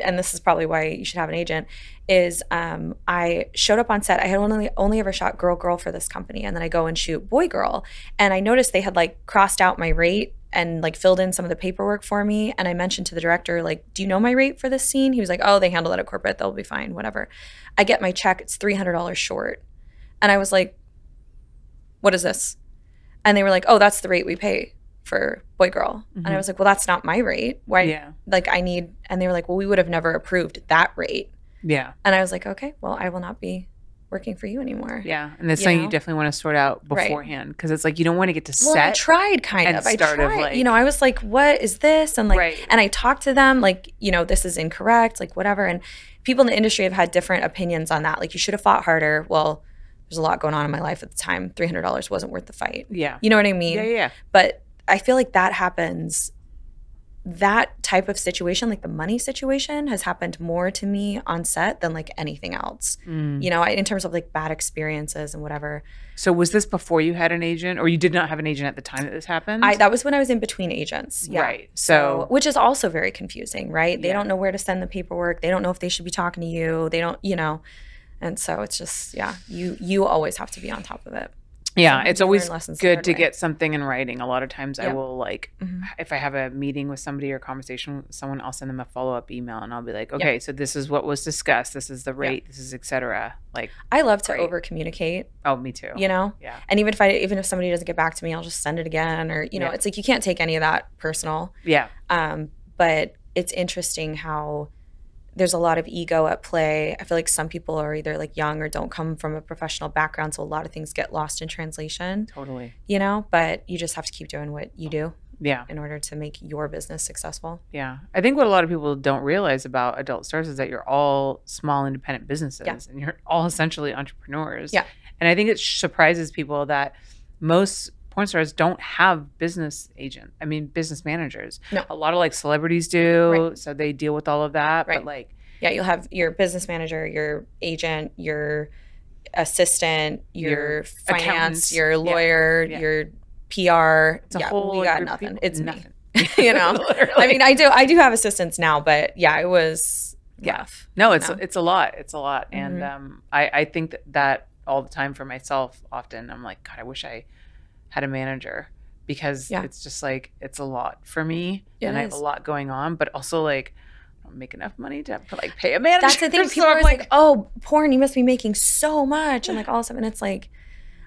[SPEAKER 2] and this is probably why you should have an agent, is um, I showed up on set. I had only only ever shot girl girl for this company, and then I go and shoot boy girl, and I noticed they had like crossed out my rate and like filled in some of the paperwork for me. And I mentioned to the director, like, do you know my rate for this scene? He was like, oh, they handle that at corporate. They'll be fine, whatever. I get my check. It's three hundred dollars short, and I was like, what is this? And they were like, oh, that's the rate we pay for boy girl. And I
[SPEAKER 1] Mhm.
[SPEAKER 2] was like, well, that's not my rate. Why?
[SPEAKER 1] yeah.
[SPEAKER 2] Like, I need, and they were like, well, we would have never approved that rate.
[SPEAKER 1] Yeah.
[SPEAKER 2] And I was like, okay, well, I will not be working for you anymore.
[SPEAKER 1] Yeah. And that's
[SPEAKER 2] You
[SPEAKER 1] something you definitely want to sort out beforehand because it's like you don't want to get to
[SPEAKER 2] Well, I tried kind of. I
[SPEAKER 1] start of,
[SPEAKER 2] tried.
[SPEAKER 1] like-
[SPEAKER 2] you know, I was like, what is this? And like,
[SPEAKER 1] right.
[SPEAKER 2] and I talked to them like, you know, this is incorrect, like whatever. And people in the industry have had different opinions on that. Like, you should have fought harder. Well, there's a lot going on in my life at the time. $300 wasn't worth the fight.
[SPEAKER 1] yeah.
[SPEAKER 2] You know what I mean?
[SPEAKER 1] Yeah. Yeah.
[SPEAKER 2] but I feel like that happens. That type of situation, like the money situation, has happened more to me on set than like anything else.
[SPEAKER 1] Mm.
[SPEAKER 2] You know, in terms of like bad experiences and whatever.
[SPEAKER 1] So was this before you had an agent, or you did not have an agent at the time that this happened?
[SPEAKER 2] I that was when I was in between agents. Yeah.
[SPEAKER 1] Right. So,
[SPEAKER 2] which is also very confusing, right? They
[SPEAKER 1] Yeah.
[SPEAKER 2] don't know where to send the paperwork. They don't know if they should be talking to you. They don't, you know. And so it's just, yeah, you you always have to be on top of it.
[SPEAKER 1] Yeah, it's always
[SPEAKER 2] learn lessons the
[SPEAKER 1] good to
[SPEAKER 2] way.
[SPEAKER 1] get something in writing. A lot of times, I will like
[SPEAKER 2] Mhm.
[SPEAKER 1] if I have a meeting with somebody or conversation with someone, I'll send them a follow up email and I'll be like, okay, so this is what was discussed. This is the rate. This is etc. Like,
[SPEAKER 2] I love to over communicate,
[SPEAKER 1] oh, me too.
[SPEAKER 2] you know?
[SPEAKER 1] Yeah.
[SPEAKER 2] And even if I even if somebody doesn't get back to me, I'll just send it again or you know,
[SPEAKER 1] Yeah.
[SPEAKER 2] it's like you can't take any of that personal.
[SPEAKER 1] Yeah.
[SPEAKER 2] Um, but it's interesting how there's a lot of ego at play. I feel like some people are either like young or don't come from a professional background, so a lot of things get lost in translation,
[SPEAKER 1] Totally.
[SPEAKER 2] you know, but you just have to keep doing what you do
[SPEAKER 1] Yeah.
[SPEAKER 2] in order to make your business successful.
[SPEAKER 1] Yeah. I think what a lot of people don't realize about adult stars is that you're all small independent businesses and you're all essentially entrepreneurs.
[SPEAKER 2] Yeah.
[SPEAKER 1] And I think it surprises people that most porn stars don't have business agent. I mean, business managers.
[SPEAKER 2] No.
[SPEAKER 1] A lot of like celebrities do.
[SPEAKER 2] Right.
[SPEAKER 1] So they deal with all of that.
[SPEAKER 2] Right.
[SPEAKER 1] But like,
[SPEAKER 2] Yeah, you'll have your business manager, your agent, your assistant, your,
[SPEAKER 1] Your
[SPEAKER 2] finance, your lawyer,
[SPEAKER 1] Yeah.
[SPEAKER 2] your PR.
[SPEAKER 1] it's a
[SPEAKER 2] yeah,
[SPEAKER 1] whole
[SPEAKER 2] we got nothing.
[SPEAKER 1] people-
[SPEAKER 2] It's
[SPEAKER 1] nothing. <laughs> <laughs>
[SPEAKER 2] you know. I mean, I do I do have assistants now, but yeah, it was
[SPEAKER 1] Yeah.
[SPEAKER 2] rough,
[SPEAKER 1] No, it's it's a lot. It's a lot, and
[SPEAKER 2] Mhm.
[SPEAKER 1] um, I I think that, that all the time for myself. Often, I'm like, God, I wish I had a manager because
[SPEAKER 2] Yeah.
[SPEAKER 1] it's just like it's a lot for me,
[SPEAKER 2] It
[SPEAKER 1] and I have a lot going on. But also, like, I don't make enough money to like pay a manager.
[SPEAKER 2] That's the thing. <laughs>
[SPEAKER 1] So
[SPEAKER 2] People are
[SPEAKER 1] I'm
[SPEAKER 2] like, "Oh, porn, you must be making so much," and <sighs> like all of a sudden, it's like,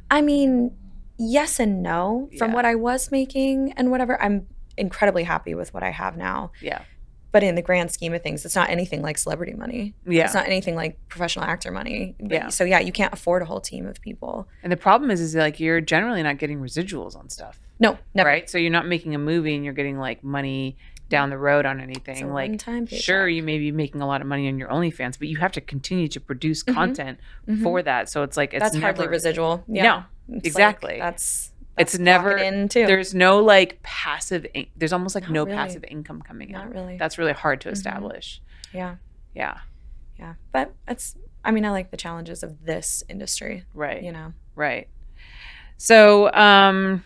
[SPEAKER 2] I mean, yes and no. From
[SPEAKER 1] Yeah.
[SPEAKER 2] what I was making and whatever, I'm incredibly happy with what I have now.
[SPEAKER 1] yeah,
[SPEAKER 2] But in the grand scheme of things, it's not anything like celebrity money.
[SPEAKER 1] yeah.
[SPEAKER 2] It's not anything like professional actor money. But-
[SPEAKER 1] Yeah.
[SPEAKER 2] So yeah, you can't afford a whole team of people.
[SPEAKER 1] and the problem is, is like you're generally not getting residuals on stuff,
[SPEAKER 2] No, never.
[SPEAKER 1] right? So you're not making a movie and you're getting like money down the road on anything. like, sure, you may be making a lot of money on your OnlyFans, but you have to continue to produce
[SPEAKER 2] Mhm.
[SPEAKER 1] content
[SPEAKER 2] Mhm.
[SPEAKER 1] for that. So it's like it's
[SPEAKER 2] that's
[SPEAKER 1] never,
[SPEAKER 2] hardly residual. Yeah.
[SPEAKER 1] No,
[SPEAKER 2] It's like,
[SPEAKER 1] exactly.
[SPEAKER 2] that's
[SPEAKER 1] It's never-
[SPEAKER 2] locking in too.
[SPEAKER 1] There's no like passive. In- there's almost like
[SPEAKER 2] Not
[SPEAKER 1] no
[SPEAKER 2] really.
[SPEAKER 1] passive income coming in.
[SPEAKER 2] not really.
[SPEAKER 1] That's really hard to
[SPEAKER 2] Mhm.
[SPEAKER 1] establish.
[SPEAKER 2] yeah,
[SPEAKER 1] Yeah.
[SPEAKER 2] yeah. But it's. I mean, I like the challenges of this industry.
[SPEAKER 1] Right.
[SPEAKER 2] You know.
[SPEAKER 1] Right. So, um,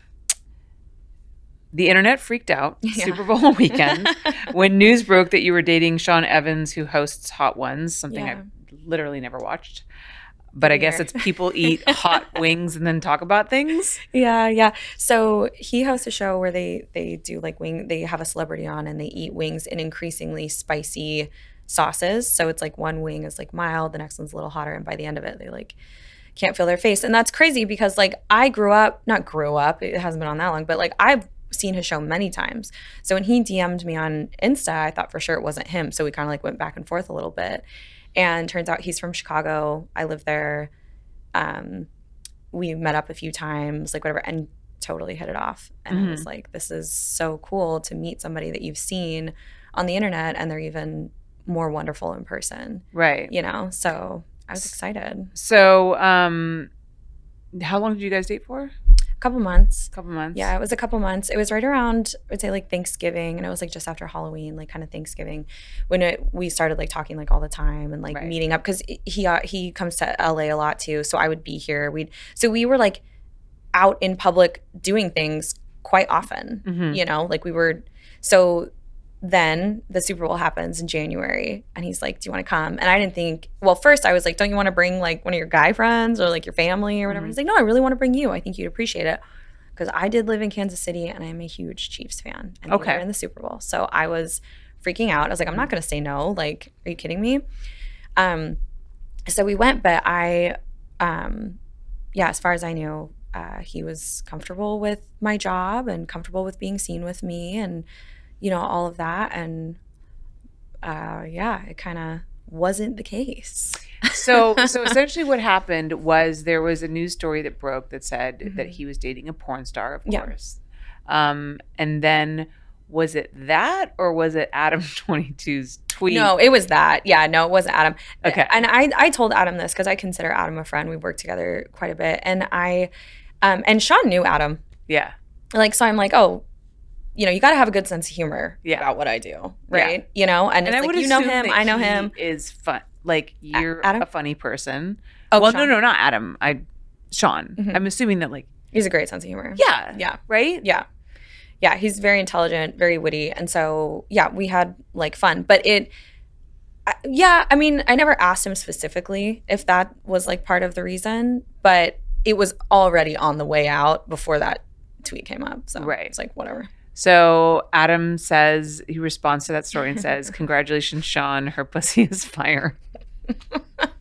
[SPEAKER 1] the internet freaked out <laughs>
[SPEAKER 2] Yeah.
[SPEAKER 1] Super Bowl weekend <laughs> when news broke that you were dating Sean Evans, who hosts Hot Ones, something
[SPEAKER 2] Yeah.
[SPEAKER 1] I've literally never watched. But I guess it's people <laughs> eat hot wings and then talk about things.
[SPEAKER 2] Yeah, yeah. So he hosts a show where they they do like wing. They have a celebrity on and they eat wings in increasingly spicy sauces. So it's like one wing is like mild, the next one's a little hotter, and by the end of it, they like can't feel their face. And that's crazy because like I grew up, not grew up, it hasn't been on that long, but like I've seen his show many times. So when he DM'd me on Insta, I thought for sure it wasn't him. So we kind of like went back and forth a little bit. And turns out he's from Chicago. I live there. Um, we met up a few times, like whatever, and totally hit it off. And I was like, this is so cool to meet somebody that you've seen on the internet and they're even more wonderful in person,
[SPEAKER 1] Right.
[SPEAKER 2] you know? So I was excited.
[SPEAKER 1] So, um, how long did you guys date for?
[SPEAKER 2] A couple months.
[SPEAKER 1] A couple months.
[SPEAKER 2] Yeah, it was a couple months. It was right around, I'd say like Thanksgiving, and it was like just after Halloween, like kind of Thanksgiving, when it, we started like talking like all the time and like
[SPEAKER 1] Right.
[SPEAKER 2] meeting up because he uh, he comes to LA a lot too. So I would be here. We'd so we were like out in public doing things quite often.
[SPEAKER 1] Mhm.
[SPEAKER 2] You know, like we were. So then the Super Bowl happens in January, and he's like, "Do you want to come?" And I didn't think. Well, first I was like, "Don't you want to bring like one of your guy friends or like your family or whatever?"
[SPEAKER 1] Mhm.
[SPEAKER 2] He's like, "No, I really want to bring you. I think you'd appreciate it." Because I did live in Kansas City, and I'm a huge Chiefs fan. And they
[SPEAKER 1] Okay.
[SPEAKER 2] were in the Super Bowl, so I was freaking out. I was like, "I'm not going to say no. Like, are you kidding me?" Um, so we went, but I, um, yeah, as far as I knew, uh, he was comfortable with my job and comfortable with being seen with me, and you know all of that. And uh, yeah, it kind of wasn't the case.
[SPEAKER 1] so <laughs> so essentially what happened was there was a news story that broke that said that
[SPEAKER 2] Mhm.
[SPEAKER 1] he was dating a porn star of
[SPEAKER 2] Yeah.
[SPEAKER 1] course um and then was it that or was it adam <laughs> 22's tweet
[SPEAKER 2] No, it was that. Yeah, no, it wasn't Adam.
[SPEAKER 1] Okay.
[SPEAKER 2] And I I told Adam this because I consider Adam a friend. We worked together quite a bit, and I, um, and Sean knew Adam.
[SPEAKER 1] yeah
[SPEAKER 2] Like, so I'm like, oh, you know, you got to have a good sense of humor
[SPEAKER 1] Yeah.
[SPEAKER 2] about what I do,
[SPEAKER 1] Yeah.
[SPEAKER 2] right? You know, and,
[SPEAKER 1] and
[SPEAKER 2] it's
[SPEAKER 1] i
[SPEAKER 2] like
[SPEAKER 1] would
[SPEAKER 2] you know him, I know
[SPEAKER 1] he
[SPEAKER 2] him.
[SPEAKER 1] is fun like you're
[SPEAKER 2] Adam?
[SPEAKER 1] a funny person
[SPEAKER 2] Oh,
[SPEAKER 1] well
[SPEAKER 2] Sean.
[SPEAKER 1] no no not adam i sean
[SPEAKER 2] Mhm.
[SPEAKER 1] i'm assuming that like
[SPEAKER 2] he's a great sense of humor.
[SPEAKER 1] yeah
[SPEAKER 2] Yeah.
[SPEAKER 1] right
[SPEAKER 2] Yeah. Yeah, he's very intelligent, very witty. And so, yeah, we had like fun. But it, I- yeah, I mean, I never asked him specifically if that was like part of the reason, but it was already on the way out before that tweet came up. So
[SPEAKER 1] Right.
[SPEAKER 2] it's like, whatever.
[SPEAKER 1] So adam says he responds to that story and says <laughs> congratulations sean. Her pussy is fire <laughs>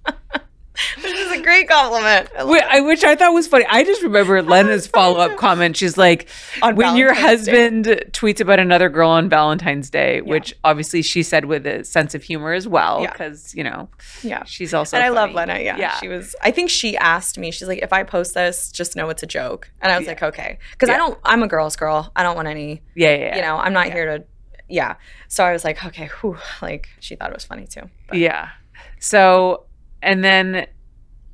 [SPEAKER 2] Which is a great compliment. I
[SPEAKER 1] Wait. I, which I thought was funny. I just remember Lena's follow up <laughs> comment. She's like,
[SPEAKER 2] On
[SPEAKER 1] when your
[SPEAKER 2] Valentine's Day.
[SPEAKER 1] husband tweets about another girl on Valentine's Day,
[SPEAKER 2] Yeah.
[SPEAKER 1] which obviously she said with a sense of humor as well,
[SPEAKER 2] Yeah.
[SPEAKER 1] because, you know,
[SPEAKER 2] Yeah.
[SPEAKER 1] she's also.
[SPEAKER 2] and I love. Lena. Yeah.
[SPEAKER 1] Yeah.
[SPEAKER 2] She was, I think she asked me, she's like, if I post this, just know it's a joke. And I was
[SPEAKER 1] Yeah.
[SPEAKER 2] like, okay. Because
[SPEAKER 1] Yeah.
[SPEAKER 2] I don't, I'm a girl's girl. I don't want any
[SPEAKER 1] Yeah, yeah, yeah.
[SPEAKER 2] you know, I'm not
[SPEAKER 1] Yeah.
[SPEAKER 2] here to, yeah. So I was like, okay, whew, like she thought it was funny too. But
[SPEAKER 1] Yeah. So, and then,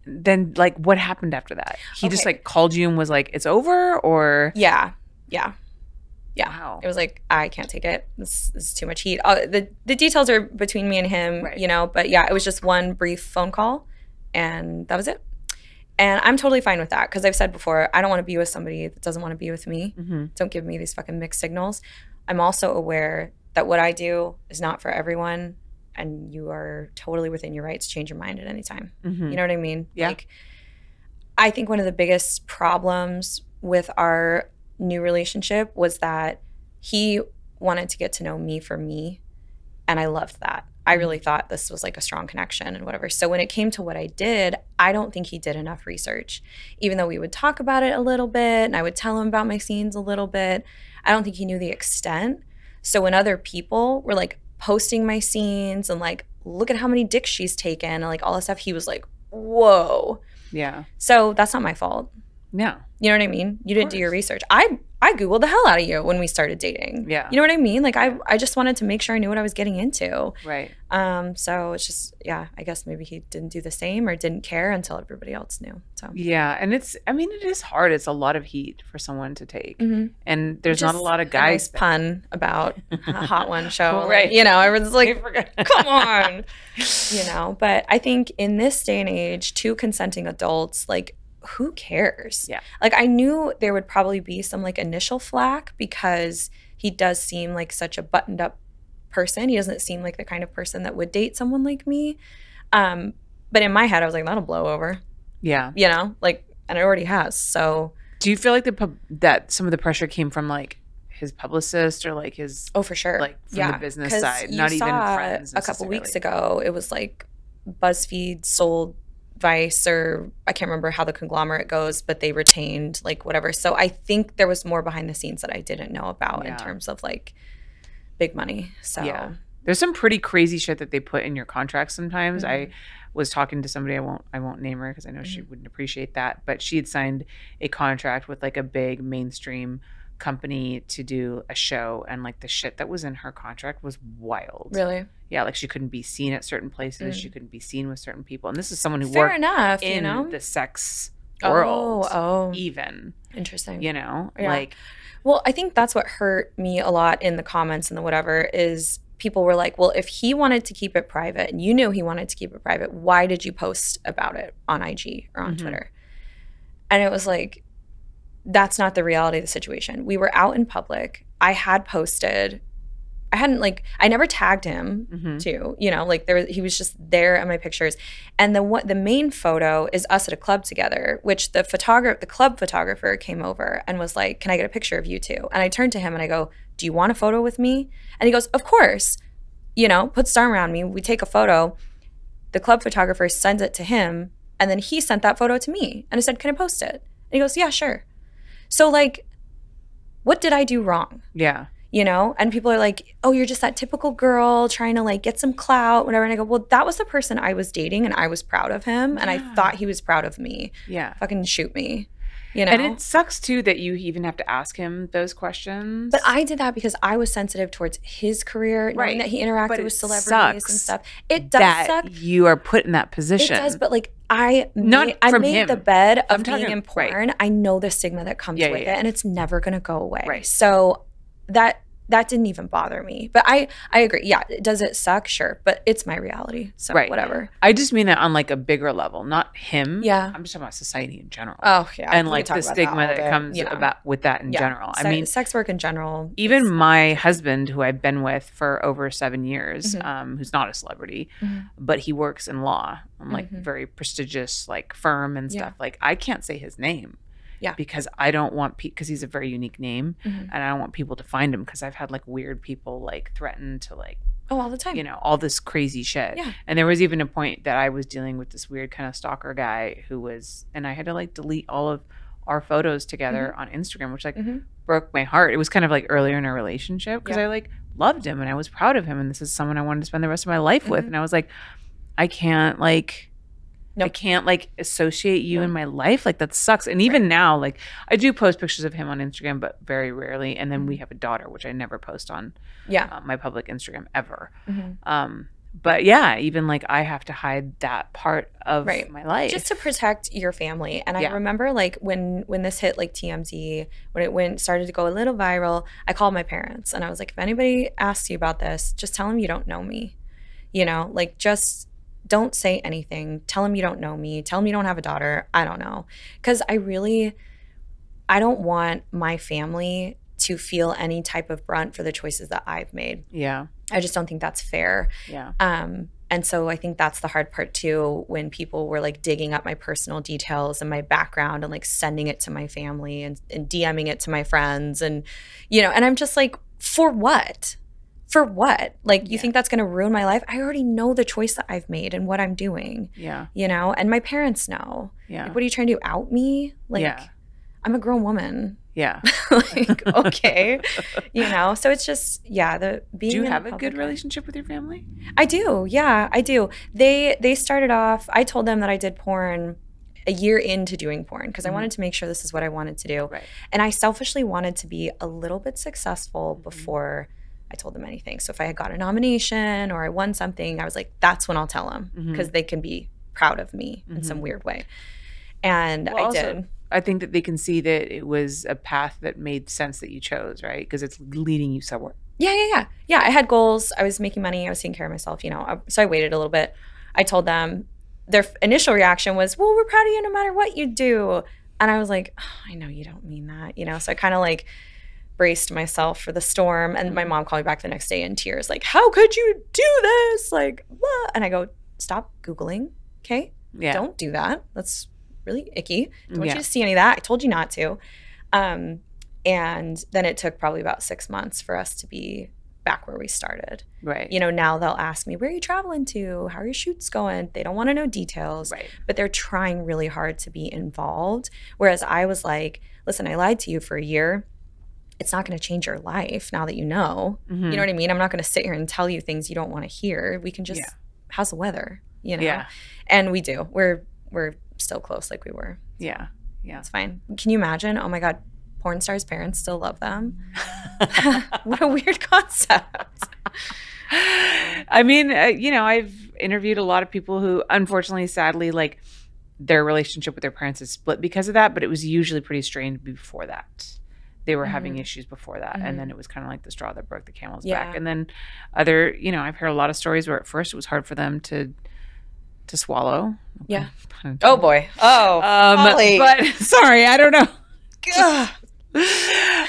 [SPEAKER 1] then like, what happened after that? He just like called you and was like, it's over, or.
[SPEAKER 2] yeah, yeah, yeah.
[SPEAKER 1] Wow.
[SPEAKER 2] It was like I can't take it. This, this is too much heat. Uh, the the details are between me and him,
[SPEAKER 1] Right.
[SPEAKER 2] you know. But yeah, it was just one brief phone call, and that was it. And I'm totally fine with that because I've said before, I don't want to be with somebody that doesn't want to be with me.
[SPEAKER 1] hmm
[SPEAKER 2] Don't give me these fucking mixed signals. I'm also aware that what I do is not for everyone, and you are totally within your rights to change your mind at any time.
[SPEAKER 1] Mhm.
[SPEAKER 2] You know what I mean?
[SPEAKER 1] Yeah.
[SPEAKER 2] Like, I think one of the biggest problems with our new relationship was that he wanted to get to know me for me. And I loved that. I really thought this was like a strong connection and whatever. So when it came to what I did, I don't think he did enough research. Even though we would talk about it a little bit and I would tell him about my scenes a little bit, I don't think he knew the extent. So when other people were like posting my scenes and like, look at how many dicks she's taken and like all this stuff, he was like, whoa.
[SPEAKER 1] Yeah.
[SPEAKER 2] So that's not my fault.
[SPEAKER 1] No.
[SPEAKER 2] You know what I mean? You didn't do your research. I I googled the hell out of you when we started dating.
[SPEAKER 1] Yeah.
[SPEAKER 2] You know what I mean? Like I I just wanted to make sure I knew what I was getting into.
[SPEAKER 1] Right.
[SPEAKER 2] Um so it's just yeah, I guess maybe he didn't do the same or didn't care until everybody else knew. So
[SPEAKER 1] Yeah. And it's, I mean, it is hard. It's a lot of heat for someone to take.
[SPEAKER 2] Mhm.
[SPEAKER 1] And there's not a lot of guys.
[SPEAKER 2] nice pun about <laughs> a hot one show.
[SPEAKER 1] Right.
[SPEAKER 2] You know, everyone's like <laughs> come on. <laughs> you know, but I think in this day and age, two consenting adults, like who cares?
[SPEAKER 1] Yeah.
[SPEAKER 2] Like I knew there would probably be some like initial flack because he does seem like such a buttoned up person. He doesn't seem like the kind of person that would date someone like me. Um, but in my head, I was like, that'll blow over,
[SPEAKER 1] Yeah.
[SPEAKER 2] you know, like, and it already has. So,
[SPEAKER 1] Do you feel like the pub- that some of the pressure came from like his publicist or like his
[SPEAKER 2] oh, for sure.
[SPEAKER 1] like from the business side, not even friends?
[SPEAKER 2] A couple weeks ago, it was like BuzzFeed sold Vice, or I can't remember how the conglomerate goes, but they retained like whatever. So I think there was more behind the scenes that I didn't know about in terms of like big money. So
[SPEAKER 1] Yeah. There's some pretty crazy shit that they put in your contract sometimes. I
[SPEAKER 2] Mhm.
[SPEAKER 1] was talking to somebody I won't I won't name her because I know she
[SPEAKER 2] Mhm.
[SPEAKER 1] wouldn't appreciate that, but she had signed a contract with like a big mainstream company to do a show and like the shit that was in her contract was wild.
[SPEAKER 2] really
[SPEAKER 1] Yeah, like she couldn't be seen at certain places,
[SPEAKER 2] Mm.
[SPEAKER 1] she couldn't be seen with certain people. And this is someone who
[SPEAKER 2] fair
[SPEAKER 1] worked
[SPEAKER 2] enough,
[SPEAKER 1] in
[SPEAKER 2] you know.
[SPEAKER 1] the sex world
[SPEAKER 2] Oh, oh,
[SPEAKER 1] even,
[SPEAKER 2] interesting.
[SPEAKER 1] you know?
[SPEAKER 2] Yeah.
[SPEAKER 1] Like
[SPEAKER 2] Well, I think that's what hurt me a lot in the comments and the whatever is people were like, well, if he wanted to keep it private and you knew he wanted to keep it private, why did you post about it on IG or on
[SPEAKER 1] Mhm.
[SPEAKER 2] Twitter? And it was like, that's not the reality of the situation. We were out in public. I had posted. I hadn't like I never tagged him
[SPEAKER 1] mhm.
[SPEAKER 2] too. You know, like there was, he was just there in my pictures. And the what the main photo is us at a club together, which the photographer, the club photographer came over and was like, "Can I get a picture of you two? And I turned to him and I go, "Do you want a photo with me?" And he goes, "Of course." You know, puts his arm around me. We take a photo. The club photographer sends it to him, and then he sent that photo to me. And I said, "Can I post it?" And he goes, "Yeah, sure." So like, what did I do wrong?
[SPEAKER 1] yeah.
[SPEAKER 2] you know and people are like oh you're just that typical girl trying to like get some clout whatever and i go well that was the person i was dating and i was proud of him and i thought he was proud of me
[SPEAKER 1] Yeah.
[SPEAKER 2] fucking shoot me you know
[SPEAKER 1] And it sucks too that you even have to ask him those questions.
[SPEAKER 2] but i did that because i was sensitive towards his career
[SPEAKER 1] Right.
[SPEAKER 2] that he interacted
[SPEAKER 1] But
[SPEAKER 2] with celebrities and stuff it does
[SPEAKER 1] that
[SPEAKER 2] suck
[SPEAKER 1] you are put in that position.
[SPEAKER 2] It does, but like I
[SPEAKER 1] Not
[SPEAKER 2] made, I made
[SPEAKER 1] him.
[SPEAKER 2] the bed of
[SPEAKER 1] I'm
[SPEAKER 2] being
[SPEAKER 1] right.
[SPEAKER 2] I know the stigma that comes
[SPEAKER 1] Yeah,
[SPEAKER 2] with
[SPEAKER 1] yeah.
[SPEAKER 2] it, and it's never gonna go away.
[SPEAKER 1] Right.
[SPEAKER 2] So that that didn't even bother me. But I I agree. Yeah, does it suck? Sure, but it's my reality. So
[SPEAKER 1] Right.
[SPEAKER 2] whatever.
[SPEAKER 1] I just mean it on like a bigger level, not him.
[SPEAKER 2] Yeah.
[SPEAKER 1] I'm just talking about society in general.
[SPEAKER 2] Oh yeah,
[SPEAKER 1] and like the stigma
[SPEAKER 2] all
[SPEAKER 1] that, comes
[SPEAKER 2] Yeah.
[SPEAKER 1] about with that in
[SPEAKER 2] Yeah.
[SPEAKER 1] general. I mean,
[SPEAKER 2] sex work in general.
[SPEAKER 1] even my husband, who I've been with for over seven years,
[SPEAKER 2] Mhm.
[SPEAKER 1] um, who's not a celebrity,
[SPEAKER 2] Mhm.
[SPEAKER 1] but he works in law, in like
[SPEAKER 2] Mhm.
[SPEAKER 1] very prestigious like firm and
[SPEAKER 2] Yeah.
[SPEAKER 1] stuff. Like I can't say his name.
[SPEAKER 2] Yeah.
[SPEAKER 1] Because I don't want because he's a very unique name,
[SPEAKER 2] Mhm.
[SPEAKER 1] and I don't want people to find him because I've had like weird people like threaten to like
[SPEAKER 2] oh all the time.
[SPEAKER 1] you know all this crazy shit
[SPEAKER 2] Yeah.
[SPEAKER 1] and there was even a point that i was dealing with this weird kind of stalker guy who was and i had to like delete all of our photos together on instagram which like
[SPEAKER 2] Mhm.
[SPEAKER 1] broke my heart it was kind of like earlier in our relationship because
[SPEAKER 2] Yeah.
[SPEAKER 1] i like loved him and i was proud of him and this is someone i wanted to spend the rest of my life with
[SPEAKER 2] Mhm.
[SPEAKER 1] and i was like i can't like I can't like associate you in my life. Like that sucks. And even now, like I do post pictures of him on Instagram, but very rarely. And then we
[SPEAKER 2] Mm-hmm.
[SPEAKER 1] have a daughter, which I never post on
[SPEAKER 2] Yeah.
[SPEAKER 1] uh, my public Instagram ever.
[SPEAKER 2] Mhm.
[SPEAKER 1] Um, but yeah, even like I have to hide that part of
[SPEAKER 2] Right.
[SPEAKER 1] my life.
[SPEAKER 2] just to protect your family and i remember like when when this hit like tmz when it went started to go a little viral i called my parents and i was like if anybody asks you about this just tell them you don't know me you know like just don't say anything tell them you don't know me tell them you don't have a daughter i don't know because i really i don't want my family to feel any type of brunt for the choices that i've made
[SPEAKER 1] yeah.
[SPEAKER 2] I just don't think that's fair.
[SPEAKER 1] Yeah.
[SPEAKER 2] Um, and so I think that's the hard part too when people were like digging up my personal details and my background and like sending it to my family and, and DMing it to my friends. And, you know, and I'm just like, for what? For what? Like, you
[SPEAKER 1] Yeah.
[SPEAKER 2] think that's going to ruin my life? I already know the choice that I've made and what I'm doing,
[SPEAKER 1] Yeah.
[SPEAKER 2] you know, and my parents know.
[SPEAKER 1] Yeah.
[SPEAKER 2] Like, what are you trying to do? Out me? Like,
[SPEAKER 1] yeah.
[SPEAKER 2] I'm a grown woman.
[SPEAKER 1] Yeah. <laughs>
[SPEAKER 2] like, okay, you know. So it's just, yeah. The being
[SPEAKER 1] Do you have a good relationship with your family?
[SPEAKER 2] I do. Yeah, I do. They they started off. I told them that I did porn a year into doing porn because I
[SPEAKER 1] Mhm.
[SPEAKER 2] wanted to make sure this is what I wanted to do,
[SPEAKER 1] Right.
[SPEAKER 2] and I selfishly wanted to be a little bit successful
[SPEAKER 1] Mhm.
[SPEAKER 2] before I told them anything. So if I had got a nomination or I won something, I was like, that's when I'll tell them because they can be proud of me in some
[SPEAKER 1] Mhm.
[SPEAKER 2] weird way. And
[SPEAKER 1] Well,
[SPEAKER 2] I
[SPEAKER 1] also-
[SPEAKER 2] did.
[SPEAKER 1] I think that they can see that it was a path that made sense that you chose, right? Because it's leading you somewhere.
[SPEAKER 2] Yeah, yeah, yeah. Yeah, I had goals. I was making money. I was taking care of myself, you know. So I waited a little bit. I told them their initial reaction was, "Well, we're proud of you no matter what you do." And I was like, oh, "I know you don't mean that," you know. So I kind of like braced myself for the storm. And my
[SPEAKER 1] Mhm.
[SPEAKER 2] mom called me back the next day in tears, like, "How could you do this?" Like, what? And I go, "Stop googling, okay?
[SPEAKER 1] Yeah.
[SPEAKER 2] Don't do that. That's really icky. Don't want
[SPEAKER 1] Yeah.
[SPEAKER 2] you to see any of that. I told you not to." Um, and then it took probably about six months for us to be back where we started.
[SPEAKER 1] Right.
[SPEAKER 2] You know, now they'll ask me, where are you traveling to? How are your shoots going? They don't want to know details,
[SPEAKER 1] Right.
[SPEAKER 2] but they're trying really hard to be involved. Whereas I was like, listen, I lied to you for a year. It's not going to change your life now that you know.
[SPEAKER 1] Mm-hmm.
[SPEAKER 2] You know what I mean? I'm not going to sit here and tell you things you don't want to hear. We can just,
[SPEAKER 1] Yeah.
[SPEAKER 2] how's the weather? You know?
[SPEAKER 1] Yeah.
[SPEAKER 2] And we do. We're, we're still close like we were.
[SPEAKER 1] Yeah. Yeah.
[SPEAKER 2] It's fine. Can you imagine? Oh my God, porn stars' parents still love them. <laughs> <laughs> what a weird concept.
[SPEAKER 1] I mean, uh, you know, I've interviewed a lot of people who, unfortunately, sadly, like their relationship with their parents is split because of that, but it was usually pretty strained before that. They were having
[SPEAKER 2] Mhm.
[SPEAKER 1] issues before that,
[SPEAKER 2] Mhm.
[SPEAKER 1] and then it was kind of like the straw that broke the camel's
[SPEAKER 2] Yeah.
[SPEAKER 1] back. And then other, you know, I've heard a lot of stories where at first it was hard for them to to swallow.
[SPEAKER 2] Yeah. <laughs> Oh boy. Oh.
[SPEAKER 1] Um, but <laughs> sorry, I don't know.
[SPEAKER 2] Ugh.